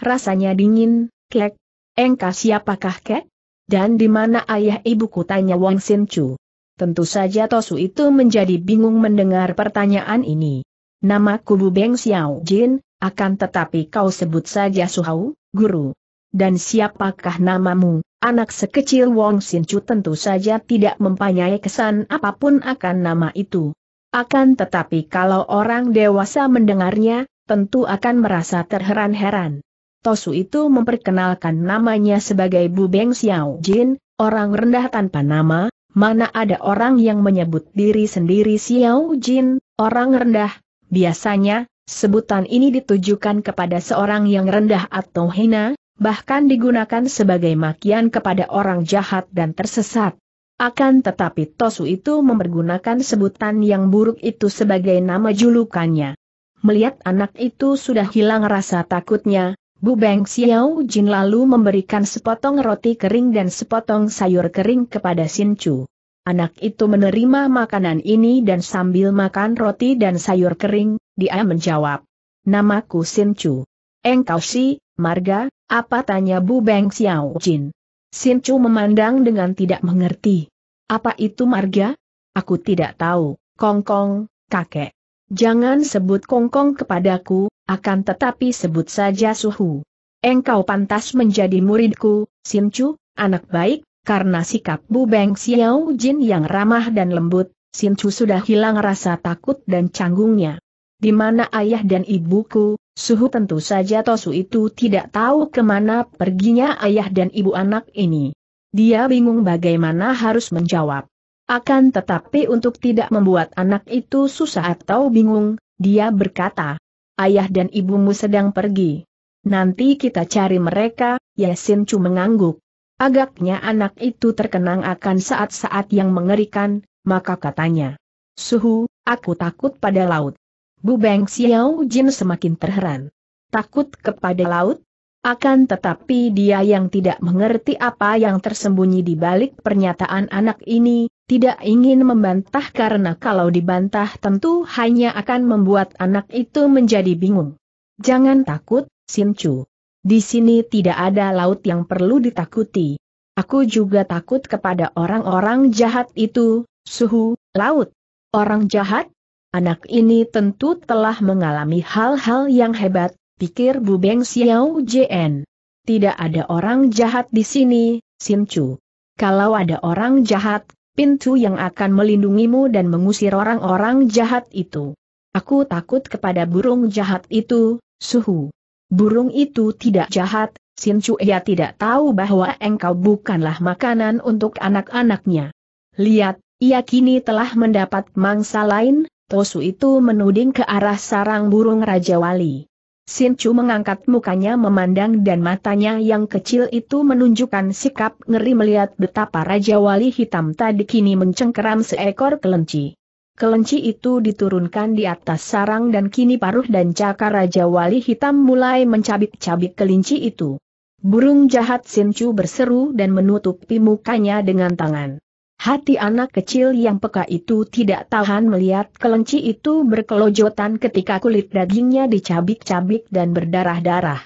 Rasanya dingin, kek. Engkau siapakah kek? Dan di mana ayah ibuku tanya Wang Sincu. Tentu saja Tosu itu menjadi bingung mendengar pertanyaan ini. Nama kubu Beng Xiao Jin, akan tetapi kau sebut saja Suhau, guru. Dan siapakah namamu? Anak sekecil Wong Sin Chu tentu saja tidak mempunyai kesan apa pun akan nama itu. Akan tetapi kalau orang dewasa mendengarnya, tentu akan merasa terheran-heran. Tosu itu memperkenalkan namanya sebagai Bu Beng Xiao Jin, orang rendah tanpa nama, mana ada orang yang menyebut diri sendiri Xiao Jin, orang rendah, Biasanya, sebutan ini ditujukan kepada seorang yang rendah atau hina, bahkan digunakan sebagai makian kepada orang jahat dan tersesat. Akan tetapi Tosu itu mempergunakan sebutan yang buruk itu sebagai nama julukannya. Melihat anak itu sudah hilang rasa takutnya, Bu Beng Xiao Jin lalu memberikan sepotong roti kering dan sepotong sayur kering kepada Sin Chu. Anak itu menerima makanan ini dan sambil makan roti dan sayur kering, dia menjawab. Namaku Sin Chu. Engkau si, Marga, apa tanya Bu Beng Xiao Jin. Sin Chu memandang dengan tidak mengerti. Apa itu Marga? Aku tidak tahu, Kongkong, kakek. Jangan sebut Kongkong kepadaku, akan tetapi sebut saja Suhu. Engkau pantas menjadi muridku, Sin Chu, anak baik, karena sikap Bu Beng Xiao Jin yang ramah dan lembut, Sin Chu sudah hilang rasa takut dan canggungnya. Di mana ayah dan ibuku, suhu tentu saja Tosu itu tidak tahu ke mana perginya ayah dan ibu anak ini. Dia bingung bagaimana harus menjawab. Akan tetapi untuk tidak membuat anak itu susah atau bingung, dia berkata, ayah dan ibumu sedang pergi. Nanti kita cari mereka, ya Sin Chu mengangguk. Agaknya anak itu terkenang akan saat-saat yang mengerikan, maka katanya. Suhu, aku takut pada laut. Bu Beng Xiao Jin semakin terheran. Takut kepada laut? Akan tetapi dia yang tidak mengerti apa yang tersembunyi di balik pernyataan anak ini, tidak ingin membantah karena kalau dibantah tentu hanya akan membuat anak itu menjadi bingung. Jangan takut, Sin Chu. Di sini tidak ada laut yang perlu ditakuti. Aku juga takut kepada orang-orang jahat itu, suhu, laut. Orang jahat? Anak ini tentu telah mengalami hal-hal yang hebat, pikir Bu Beng Xiao Jn. Tidak ada orang jahat di sini, Sin Chu. Kalau ada orang jahat, pintu yang akan melindungimu dan mengusir orang-orang jahat itu. Aku takut kepada burung jahat itu, suhu. Burung itu tidak jahat, Sin Ia tidak tahu bahwa engkau bukanlah makanan untuk anak-anaknya. Lihat, ia kini telah mendapat mangsa lain, Tosu itu menuding ke arah sarang burung Raja Wali. Sin Chu mengangkat mukanya memandang dan matanya yang kecil itu menunjukkan sikap ngeri melihat betapa Raja Wali hitam tadi kini mencengkeram seekor kelinci. Kelenci itu diturunkan di atas sarang dan kini paruh dan cakar Raja Wali Hitam mulai mencabik-cabik kelinci itu. Burung jahat Sincu berseru dan menutupi mukanya dengan tangan. Hati anak kecil yang peka itu tidak tahan melihat kelenci itu berkelojotan ketika kulit dagingnya dicabik-cabik dan berdarah-darah.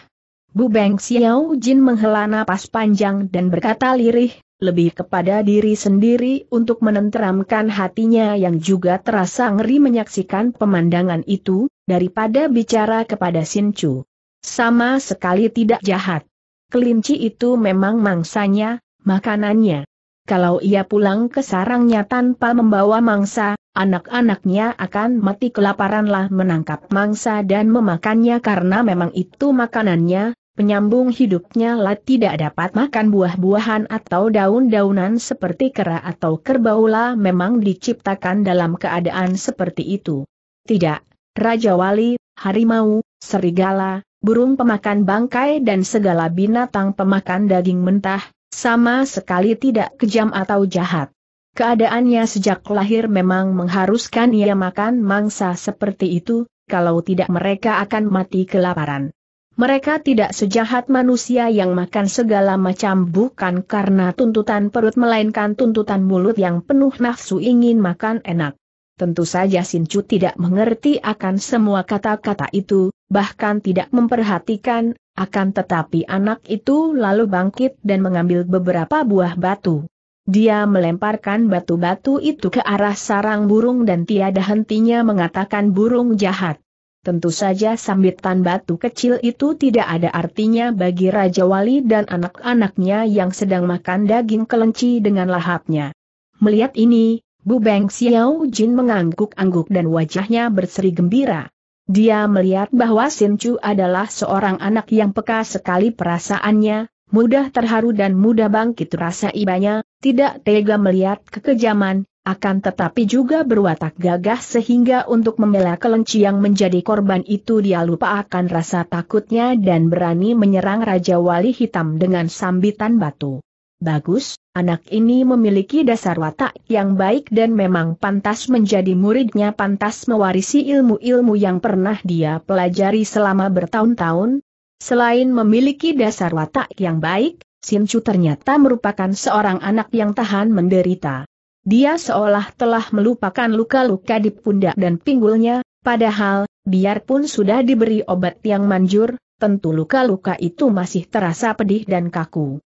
Bu Beng Xiao Jin menghela napas panjang dan berkata lirih, lebih kepada diri sendiri untuk menenteramkan hatinya yang juga terasa ngeri menyaksikan pemandangan itu, daripada bicara kepada Sincu. Sama sekali tidak jahat. Kelinci itu memang mangsanya, makanannya. Kalau ia pulang ke sarangnya tanpa membawa mangsa, anak-anaknya akan mati kelaparanlah menangkap mangsa dan memakannya karena memang itu makanannya, penyambung hidupnya lah tidak dapat makan buah-buahan atau daun-daunan seperti kera atau kerbaula memang diciptakan dalam keadaan seperti itu. Tidak, Raja Wali, harimau, serigala, burung pemakan bangkai dan segala binatang pemakan daging mentah, sama sekali tidak kejam atau jahat. Keadaannya sejak lahir memang mengharuskan ia makan mangsa seperti itu, kalau tidak mereka akan mati kelaparan. Mereka tidak sejahat manusia yang makan segala macam bukan karena tuntutan perut melainkan tuntutan mulut yang penuh nafsu ingin makan enak. Tentu saja Sincu tidak mengerti akan semua kata-kata itu, bahkan tidak memperhatikan, akan tetapi anak itu lalu bangkit dan mengambil beberapa buah batu. Dia melemparkan batu-batu itu ke arah sarang burung dan tiada hentinya mengatakan burung jahat. Tentu saja sambitan batu kecil itu tidak ada artinya bagi Raja Wali dan anak-anaknya yang sedang makan daging kelenci dengan lahapnya. Melihat ini, Bu Beng Xiao Jin mengangguk-angguk dan wajahnya berseri gembira. Dia melihat bahwa Sin Chu adalah seorang anak yang peka sekali perasaannya, mudah terharu dan mudah bangkit rasa ibanya, tidak tega melihat kekejaman, akan tetapi juga berwatak gagah sehingga untuk membela kelenci yang menjadi korban itu dia lupa akan rasa takutnya dan berani menyerang Raja Wali Hitam dengan sambitan batu. Bagus, anak ini memiliki dasar watak yang baik dan memang pantas menjadi muridnya pantas mewarisi ilmu-ilmu yang pernah dia pelajari selama bertahun-tahun. Selain memiliki dasar watak yang baik, Sincu ternyata merupakan seorang anak yang tahan menderita. Dia seolah telah melupakan luka-luka di pundak dan pinggulnya, padahal, biarpun sudah diberi obat yang manjur, tentu luka-luka itu masih terasa pedih dan kaku.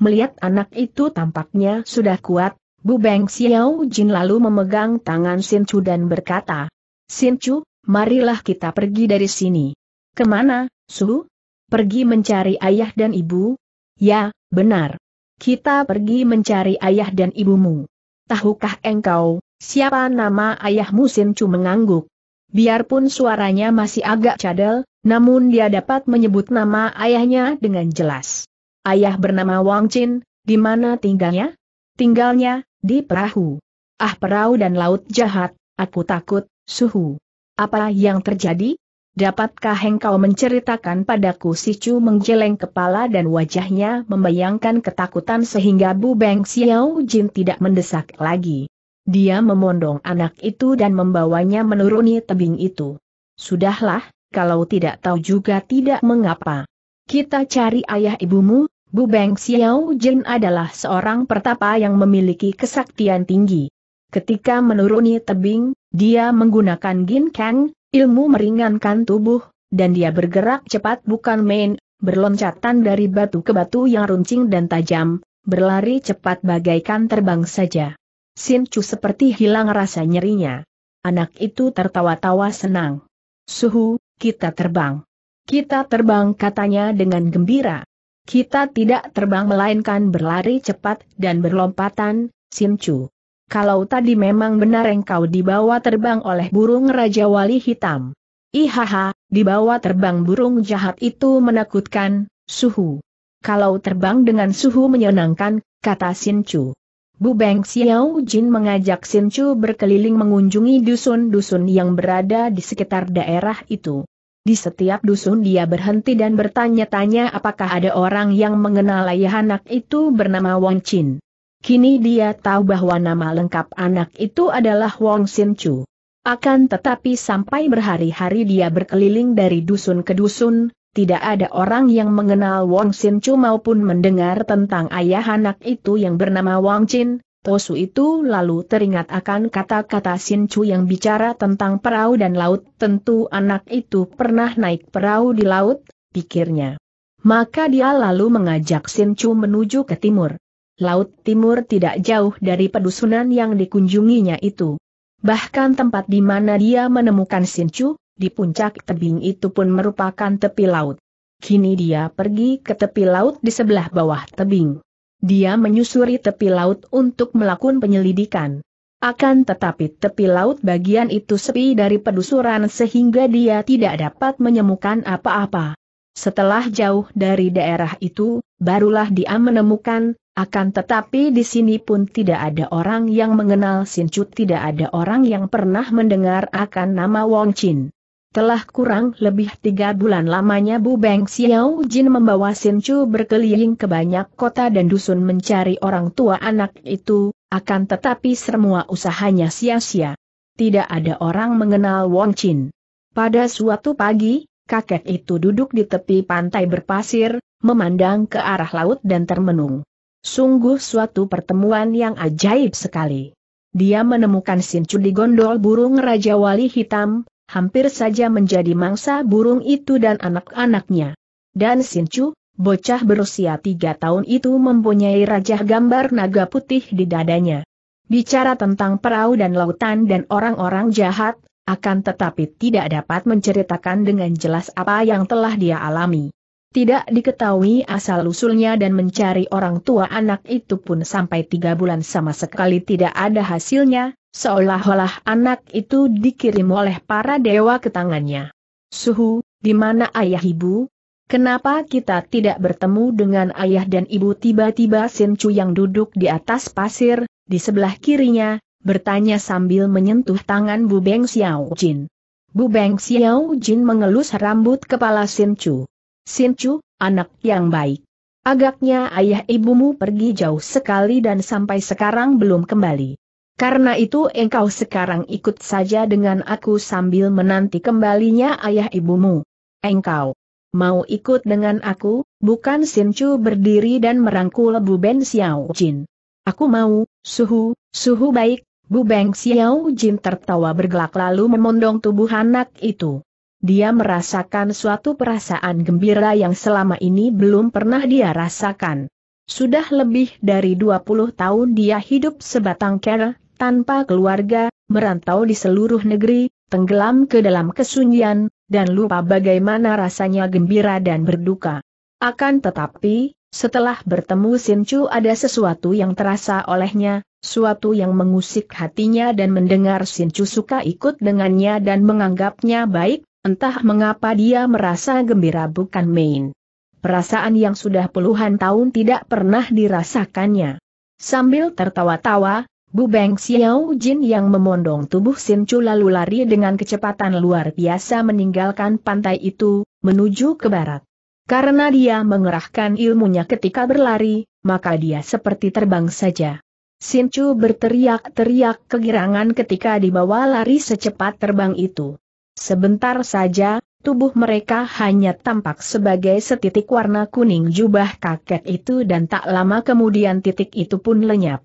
Melihat anak itu tampaknya sudah kuat, Bu Beng Xiao Jin lalu memegang tangan Sincu dan berkata, Sincu, marilah kita pergi dari sini. Ke mana, Su? Pergi mencari ayah dan ibu? Ya, benar. Kita pergi mencari ayah dan ibumu. Tahukah engkau, siapa nama ayahmu Sincu mengangguk? Biarpun suaranya masih agak cadel, namun dia dapat menyebut nama ayahnya dengan jelas. Ayah bernama Wang Chin, di mana tinggalnya? Tinggalnya, di perahu. Ah perahu dan laut jahat, aku takut, suhu. Apa yang terjadi? Dapatkah engkau menceritakan padaku si Chu menggeleng kepala dan wajahnya membayangkan ketakutan sehingga Bu Beng Xiao Jin tidak mendesak lagi. Dia memondong anak itu dan membawanya menuruni tebing itu. Sudahlah, kalau tidak tahu juga tidak mengapa. Kita cari ayah ibumu, Bu Beng Xiao Jin adalah seorang pertapa yang memiliki kesaktian tinggi. Ketika menuruni tebing, dia menggunakan Gin Kang, Ilmu meringankan tubuh, dan dia bergerak cepat bukan main, berloncatan dari batu ke batu yang runcing dan tajam, berlari cepat bagaikan terbang saja. Sin Chu seperti hilang rasa nyerinya. Anak itu tertawa-tawa senang. Suhu, kita terbang. Kita terbang katanya dengan gembira. Kita tidak terbang melainkan berlari cepat dan berlompatan, Sin Chu. Kalau tadi memang benar engkau dibawa terbang oleh burung Raja Wali Hitam. Ihaha, dibawa terbang burung jahat itu menakutkan, suhu. Kalau terbang dengan suhu menyenangkan, kata Sincu. Bu Beng Xiao Jin mengajak Sincu berkeliling mengunjungi dusun-dusun yang berada di sekitar daerah itu. Di setiap dusun dia berhenti dan bertanya-tanya apakah ada orang yang mengenal ayah anak itu bernama Wang Chin. Kini dia tahu bahwa nama lengkap anak itu adalah Wong Sin Chu. Akan tetapi sampai berhari-hari dia berkeliling dari dusun ke dusun, tidak ada orang yang mengenal Wong Sin Chu maupun mendengar tentang ayah anak itu yang bernama Wang Chin. Tosu itu lalu teringat akan kata-kata Sin Chu yang bicara tentang perahu dan laut. Tentu anak itu pernah naik perahu di laut, pikirnya. Maka dia lalu mengajak Sin Chu menuju ke timur. Laut timur tidak jauh dari pedusunan yang dikunjunginya itu. Bahkan tempat di mana dia menemukan Sincu, di puncak tebing itu pun merupakan tepi laut. Kini dia pergi ke tepi laut di sebelah bawah tebing. Dia menyusuri tepi laut untuk melakukan penyelidikan. Akan tetapi tepi laut bagian itu sepi dari pedusuran sehingga dia tidak dapat menemukan apa-apa. Setelah jauh dari daerah itu, barulah dia menemukan akan tetapi di sini pun tidak ada orang yang mengenal Sin Chu, tidak ada orang yang pernah mendengar akan nama Wong Chin. Telah kurang lebih tiga bulan lamanya Bu Beng Xiao Jin membawa Sin Chu berkeliling ke banyak kota dan dusun mencari orang tua anak itu, akan tetapi semua usahanya sia-sia. Tidak ada orang mengenal Wong Chin. Pada suatu pagi, kakek itu duduk di tepi pantai berpasir, memandang ke arah laut dan termenung. Sungguh suatu pertemuan yang ajaib sekali. Dia menemukan Sincu di gondol burung Raja Wali Hitam, hampir saja menjadi mangsa burung itu dan anak-anaknya. Dan Sincu, bocah berusia tiga tahun itu mempunyai raja gambar naga putih di dadanya. Bicara tentang perahu dan lautan dan orang-orang jahat, akan tetapi tidak dapat menceritakan dengan jelas apa yang telah dia alami. Tidak diketahui asal-usulnya dan mencari orang tua anak itu pun sampai tiga bulan sama sekali tidak ada hasilnya, seolah-olah anak itu dikirim oleh para dewa ke tangannya. Suhu, di mana ayah ibu? Kenapa kita tidak bertemu dengan ayah dan ibu tiba-tiba Sin Chu yang duduk di atas pasir, di sebelah kirinya, bertanya sambil menyentuh tangan Bu Beng Xiao Jin. Bu Beng Xiao Jin mengelus rambut kepala Sin Chu. Sincu, anak yang baik. Agaknya ayah ibumu pergi jauh sekali dan sampai sekarang belum kembali. Karena itu engkau sekarang ikut saja dengan aku sambil menanti kembalinya ayah ibumu. Engkau mau ikut dengan aku, bukan Sincu berdiri dan merangkul Bu Ben Xiao Jin. Aku mau, suhu, suhu baik, Bu Beng Xiao Jin tertawa bergelak lalu memondong tubuh anak itu dia merasakan suatu perasaan gembira yang selama ini belum pernah dia rasakan. Sudah lebih dari 20 tahun dia hidup sebatang kera, tanpa keluarga, merantau di seluruh negeri, tenggelam ke dalam kesunyian, dan lupa bagaimana rasanya gembira dan berduka. Akan tetapi, setelah bertemu Sincu ada sesuatu yang terasa olehnya, suatu yang mengusik hatinya dan mendengar Sincu suka ikut dengannya dan menganggapnya baik, Entah mengapa dia merasa gembira bukan main. Perasaan yang sudah puluhan tahun tidak pernah dirasakannya. Sambil tertawa-tawa, Bu Beng Xiao Jin yang memondong tubuh Sin Chu lalu lari dengan kecepatan luar biasa meninggalkan pantai itu, menuju ke barat. Karena dia mengerahkan ilmunya ketika berlari, maka dia seperti terbang saja. Sin Chu berteriak-teriak kegirangan ketika dibawa lari secepat terbang itu. Sebentar saja, tubuh mereka hanya tampak sebagai setitik warna kuning jubah kakek itu dan tak lama kemudian titik itu pun lenyap.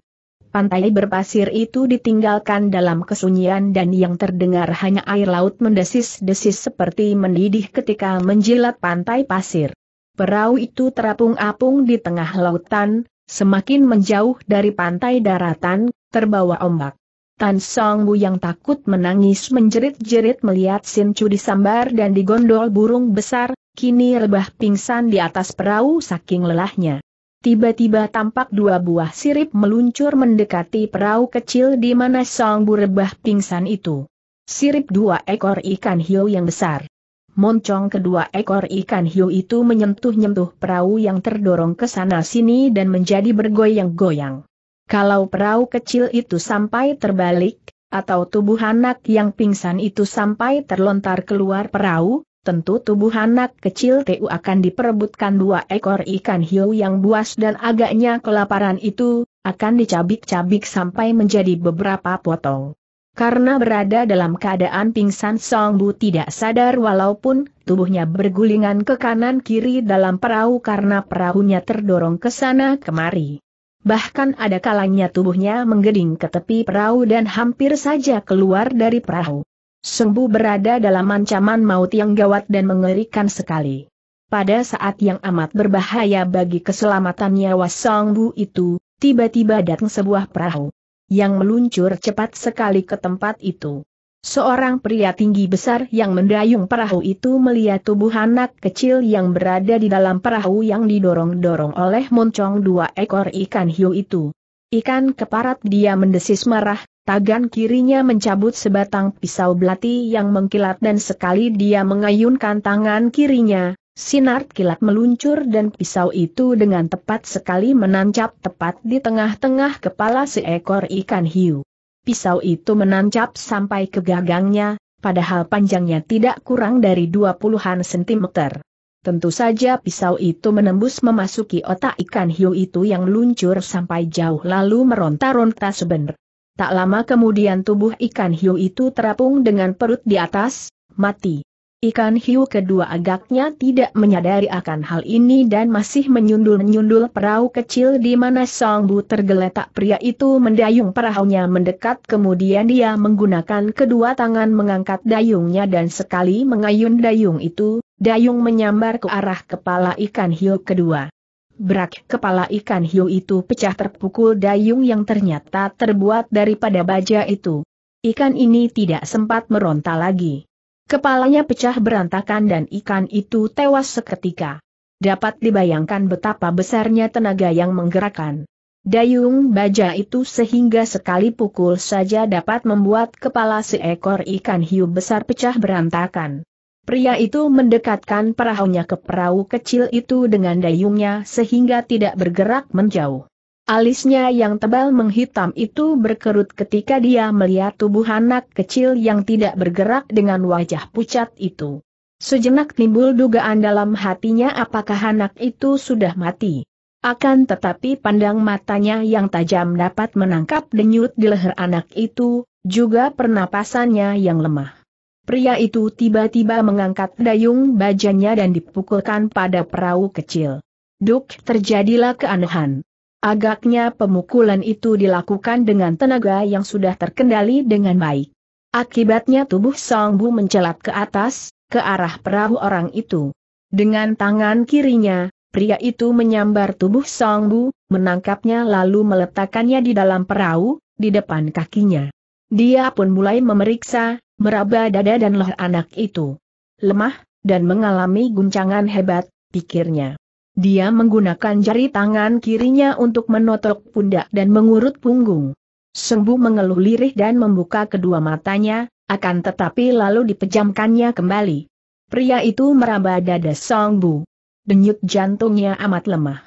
Pantai berpasir itu ditinggalkan dalam kesunyian dan yang terdengar hanya air laut mendesis-desis seperti mendidih ketika menjilat pantai pasir. Perahu itu terapung-apung di tengah lautan, semakin menjauh dari pantai daratan, terbawa ombak. Tan Song Bu yang takut menangis menjerit-jerit melihat Sin Chu disambar dan digondol burung besar, kini rebah pingsan di atas perahu saking lelahnya. Tiba-tiba tampak dua buah sirip meluncur mendekati perahu kecil di mana Song Bu rebah pingsan itu. Sirip dua ekor ikan hiu yang besar. Moncong kedua ekor ikan hiu itu menyentuh-nyentuh perahu yang terdorong ke sana-sini dan menjadi bergoyang-goyang. Kalau perahu kecil itu sampai terbalik, atau tubuh anak yang pingsan itu sampai terlontar keluar perahu, tentu tubuh anak kecil TU akan diperebutkan dua ekor ikan hiu yang buas dan agaknya kelaparan itu, akan dicabik-cabik sampai menjadi beberapa potong. Karena berada dalam keadaan pingsan Song Bu tidak sadar walaupun tubuhnya bergulingan ke kanan kiri dalam perahu karena perahunya terdorong ke sana kemari. Bahkan ada kalanya tubuhnya menggeding ke tepi perahu dan hampir saja keluar dari perahu. Sengbu berada dalam ancaman maut yang gawat dan mengerikan sekali. Pada saat yang amat berbahaya bagi keselamatan nyawa Song Bu itu, tiba-tiba datang sebuah perahu yang meluncur cepat sekali ke tempat itu. Seorang pria tinggi besar yang mendayung perahu itu melihat tubuh anak kecil yang berada di dalam perahu yang didorong-dorong oleh moncong dua ekor ikan hiu itu. Ikan keparat dia mendesis marah, tagan kirinya mencabut sebatang pisau belati yang mengkilat dan sekali dia mengayunkan tangan kirinya, Sinar kilat meluncur dan pisau itu dengan tepat sekali menancap tepat di tengah-tengah kepala seekor ikan hiu. Pisau itu menancap sampai ke gagangnya, padahal panjangnya tidak kurang dari dua puluhan sentimeter. Tentu saja pisau itu menembus memasuki otak ikan hiu itu yang meluncur sampai jauh lalu meronta-ronta sebentar. Tak lama kemudian tubuh ikan hiu itu terapung dengan perut di atas, mati. Ikan hiu kedua agaknya tidak menyadari akan hal ini dan masih menyundul-menyundul perahu kecil di mana Song Bu tergeletak pria itu mendayung perahunya mendekat kemudian dia menggunakan kedua tangan mengangkat dayungnya dan sekali mengayun dayung itu, dayung menyambar ke arah kepala ikan hiu kedua. Brak kepala ikan hiu itu pecah terpukul dayung yang ternyata terbuat daripada baja itu. Ikan ini tidak sempat meronta lagi. Kepalanya pecah berantakan dan ikan itu tewas seketika. Dapat dibayangkan betapa besarnya tenaga yang menggerakkan. Dayung baja itu sehingga sekali pukul saja dapat membuat kepala seekor ikan hiu besar pecah berantakan. Pria itu mendekatkan perahunya ke perahu kecil itu dengan dayungnya sehingga tidak bergerak menjauh. Alisnya yang tebal menghitam itu berkerut ketika dia melihat tubuh anak kecil yang tidak bergerak dengan wajah pucat itu. Sejenak timbul dugaan dalam hatinya apakah anak itu sudah mati. Akan tetapi pandang matanya yang tajam dapat menangkap denyut di leher anak itu, juga pernapasannya yang lemah. Pria itu tiba-tiba mengangkat dayung bajanya dan dipukulkan pada perahu kecil. Duk terjadilah keanehan. Agaknya pemukulan itu dilakukan dengan tenaga yang sudah terkendali dengan baik. Akibatnya tubuh Song Bu mencelat ke atas, ke arah perahu orang itu. Dengan tangan kirinya, pria itu menyambar tubuh Song Bu, menangkapnya lalu meletakkannya di dalam perahu, di depan kakinya. Dia pun mulai memeriksa, meraba dada dan leher anak itu. Lemah, dan mengalami guncangan hebat, pikirnya. Dia menggunakan jari tangan kirinya untuk menotok pundak dan mengurut punggung. Sembu mengeluh lirih dan membuka kedua matanya, akan tetapi lalu dipejamkannya kembali. Pria itu meraba dada Songbu. Denyut jantungnya amat lemah.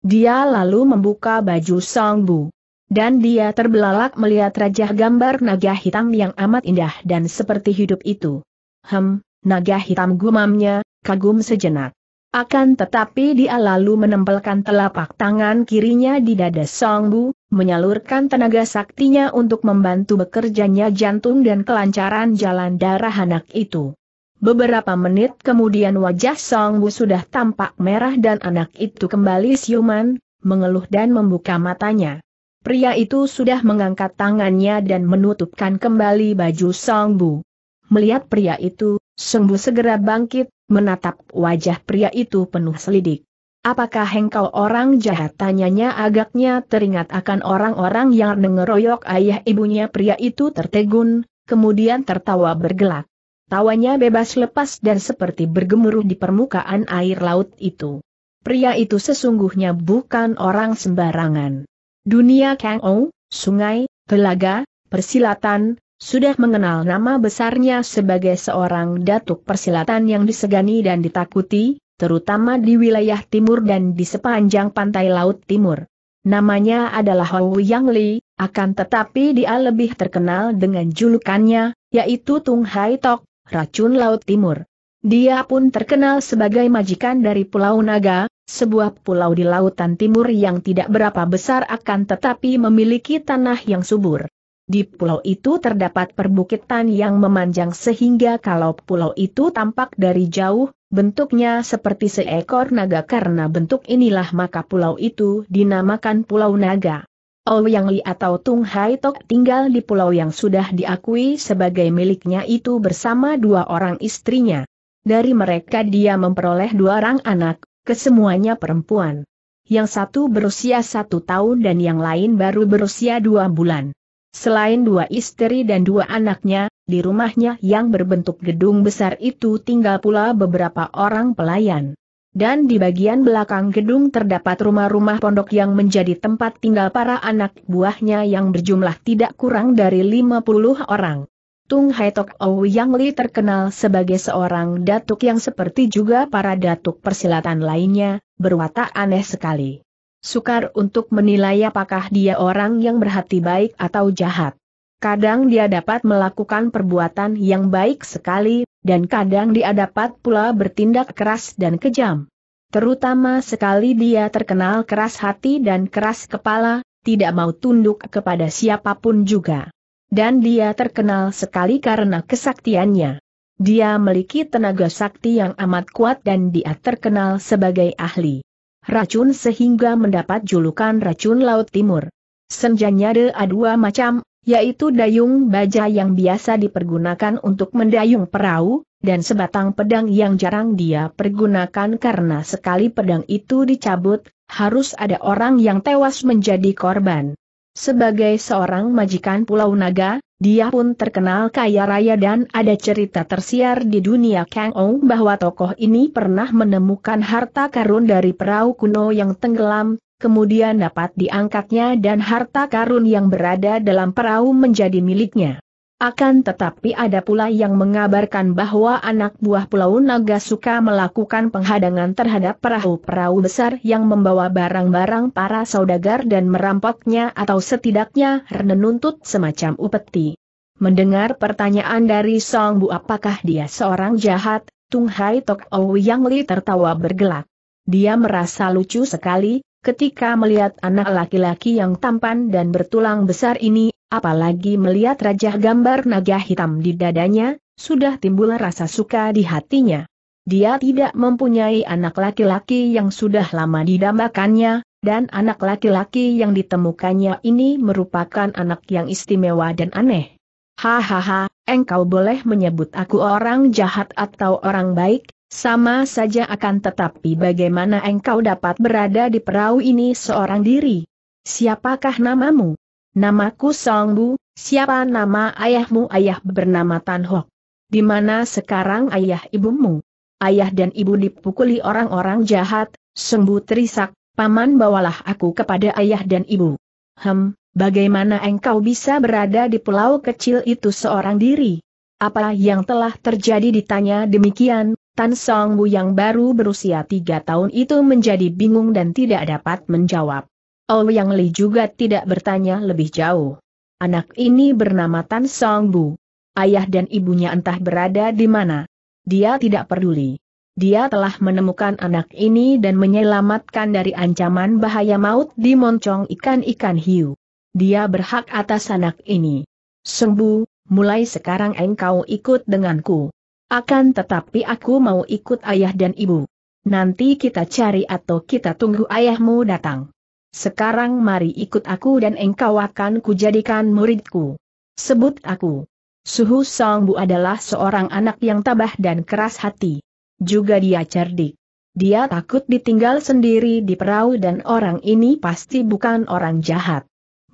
Dia lalu membuka baju Songbu. Dan dia terbelalak melihat rajah gambar naga hitam yang amat indah dan seperti hidup itu. Hem, naga hitam gumamnya, kagum sejenak. Akan tetapi dia lalu menempelkan telapak tangan kirinya di dada Song Bu, menyalurkan tenaga saktinya untuk membantu bekerjanya jantung dan kelancaran jalan darah anak itu. Beberapa menit kemudian wajah Song Bu sudah tampak merah dan anak itu kembali siuman, mengeluh dan membuka matanya. Pria itu sudah mengangkat tangannya dan menutupkan kembali baju Song Bu. Melihat pria itu, Song Bu segera bangkit, menatap wajah pria itu penuh selidik. Apakah engkau orang jahat tanyanya agaknya teringat akan orang-orang yang mengeroyok ayah ibunya pria itu tertegun, kemudian tertawa bergelak. Tawanya bebas lepas dan seperti bergemuruh di permukaan air laut itu. Pria itu sesungguhnya bukan orang sembarangan. Dunia Kang Ou, sungai, telaga, persilatan, sudah mengenal nama besarnya sebagai seorang datuk persilatan yang disegani dan ditakuti, terutama di wilayah timur dan di sepanjang pantai laut timur. Namanya adalah Hou Yang Li, akan tetapi dia lebih terkenal dengan julukannya, yaitu Tung Hai Tok, racun laut timur. Dia pun terkenal sebagai majikan dari Pulau Naga, sebuah pulau di lautan timur yang tidak berapa besar akan tetapi memiliki tanah yang subur. Di pulau itu terdapat perbukitan yang memanjang sehingga kalau pulau itu tampak dari jauh, bentuknya seperti seekor naga karena bentuk inilah maka pulau itu dinamakan Pulau Naga. Ouyang Li atau Tung Hai Tok tinggal di pulau yang sudah diakui sebagai miliknya itu bersama dua orang istrinya. Dari mereka dia memperoleh dua orang anak, kesemuanya perempuan. Yang satu berusia satu tahun dan yang lain baru berusia dua bulan. Selain dua istri dan dua anaknya, di rumahnya yang berbentuk gedung besar itu tinggal pula beberapa orang pelayan. Dan di bagian belakang gedung terdapat rumah-rumah pondok yang menjadi tempat tinggal para anak buahnya yang berjumlah tidak kurang dari 50 orang. Tung Hai Tok Yang Li terkenal sebagai seorang datuk yang seperti juga para datuk persilatan lainnya, berwatak aneh sekali. Sukar untuk menilai apakah dia orang yang berhati baik atau jahat. Kadang dia dapat melakukan perbuatan yang baik sekali, dan kadang dia dapat pula bertindak keras dan kejam. Terutama sekali dia terkenal keras hati dan keras kepala, tidak mau tunduk kepada siapa pun juga. Dan dia terkenal sekali karena kesaktiannya. Dia memiliki tenaga sakti yang amat kuat dan dia terkenal sebagai ahli racun sehingga mendapat julukan racun Laut Timur. Senjanya ada dua macam, yaitu dayung baja yang biasa dipergunakan untuk mendayung perahu, dan sebatang pedang yang jarang dia pergunakan karena sekali pedang itu dicabut, harus ada orang yang tewas menjadi korban. Sebagai seorang majikan Pulau Naga, dia pun terkenal kaya raya dan ada cerita tersiar di dunia Kang Ong bahwa tokoh ini pernah menemukan harta karun dari perahu kuno yang tenggelam, kemudian dapat diangkatnya dan harta karun yang berada dalam perahu menjadi miliknya. Akan tetapi ada pula yang mengabarkan bahwa anak buah Pulau Naga suka melakukan penghadangan terhadap perahu-perahu besar yang membawa barang-barang para saudagar dan merampoknya atau setidaknya menuntut semacam upeti. Mendengar pertanyaan dari Song Bu apakah dia seorang jahat, Tung Hai Tok Yang Li tertawa bergelak. Dia merasa lucu sekali, ketika melihat anak laki-laki yang tampan dan bertulang besar ini, Apalagi melihat Raja gambar naga hitam di dadanya, sudah timbul rasa suka di hatinya. Dia tidak mempunyai anak laki-laki yang sudah lama didambakannya, dan anak laki-laki yang ditemukannya ini merupakan anak yang istimewa dan aneh. Hahaha, engkau boleh menyebut aku orang jahat atau orang baik, sama saja akan tetapi bagaimana engkau dapat berada di perahu ini seorang diri? Siapakah namamu? Namaku Song Bu, siapa nama ayahmu? Ayah bernama Tan Hok. Di mana sekarang ayah ibumu? Ayah dan ibu dipukuli orang-orang jahat, Sembu terisak, paman bawalah aku kepada ayah dan ibu. Hem, bagaimana engkau bisa berada di pulau kecil itu seorang diri? Apa yang telah terjadi ditanya demikian, Tan Song Bu yang baru berusia tiga tahun itu menjadi bingung dan tidak dapat menjawab. Ouyang Li juga tidak bertanya lebih jauh. Anak ini bernama Tan Song Bu. Ayah dan ibunya entah berada di mana. Dia tidak peduli. Dia telah menemukan anak ini dan menyelamatkan dari ancaman bahaya maut di moncong ikan-ikan hiu. Dia berhak atas anak ini. Sembu, mulai sekarang engkau ikut denganku. Akan tetapi aku mau ikut ayah dan ibu. Nanti kita cari atau kita tunggu ayahmu datang. Sekarang mari ikut aku dan engkau akan kujadikan muridku. Sebut aku. Suhu Song Bu adalah seorang anak yang tabah dan keras hati. Juga dia cerdik. Dia takut ditinggal sendiri di perahu dan orang ini pasti bukan orang jahat.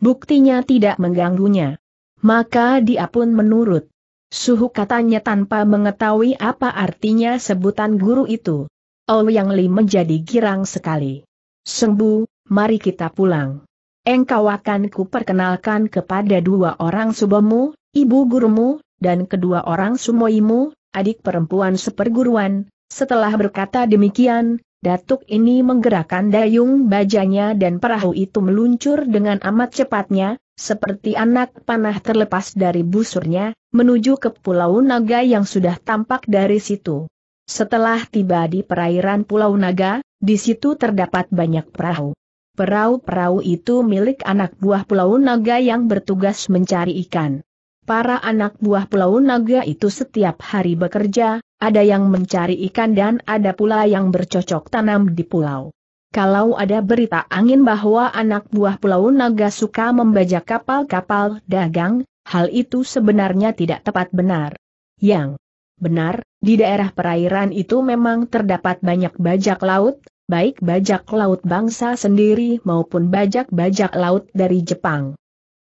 Buktinya tidak mengganggunya. Maka dia pun menurut. Suhu katanya tanpa mengetahui apa artinya sebutan guru itu. Ouyang Li menjadi girang sekali. Sembu, mari kita pulang. Engkau akan kuperkenalkan kepada dua orang subomu, ibu gurumu, dan kedua orang sumoimu, adik perempuan seperguruan. Setelah berkata demikian, Datuk ini menggerakkan dayung bajanya dan perahu itu meluncur dengan amat cepatnya, seperti anak panah terlepas dari busurnya, menuju ke Pulau Naga yang sudah tampak dari situ. Setelah tiba di perairan Pulau Naga, di situ terdapat banyak perahu. Perahu-perahu itu milik anak buah Pulau Naga yang bertugas mencari ikan. Para anak buah Pulau Naga itu setiap hari bekerja, ada yang mencari ikan dan ada pula yang bercocok tanam di pulau. Kalau ada berita angin bahwa anak buah Pulau Naga suka membajak kapal-kapal dagang, hal itu sebenarnya tidak tepat benar. Yang benar, di daerah perairan itu memang terdapat banyak bajak laut, baik bajak laut bangsa sendiri maupun bajak-bajak laut dari Jepang.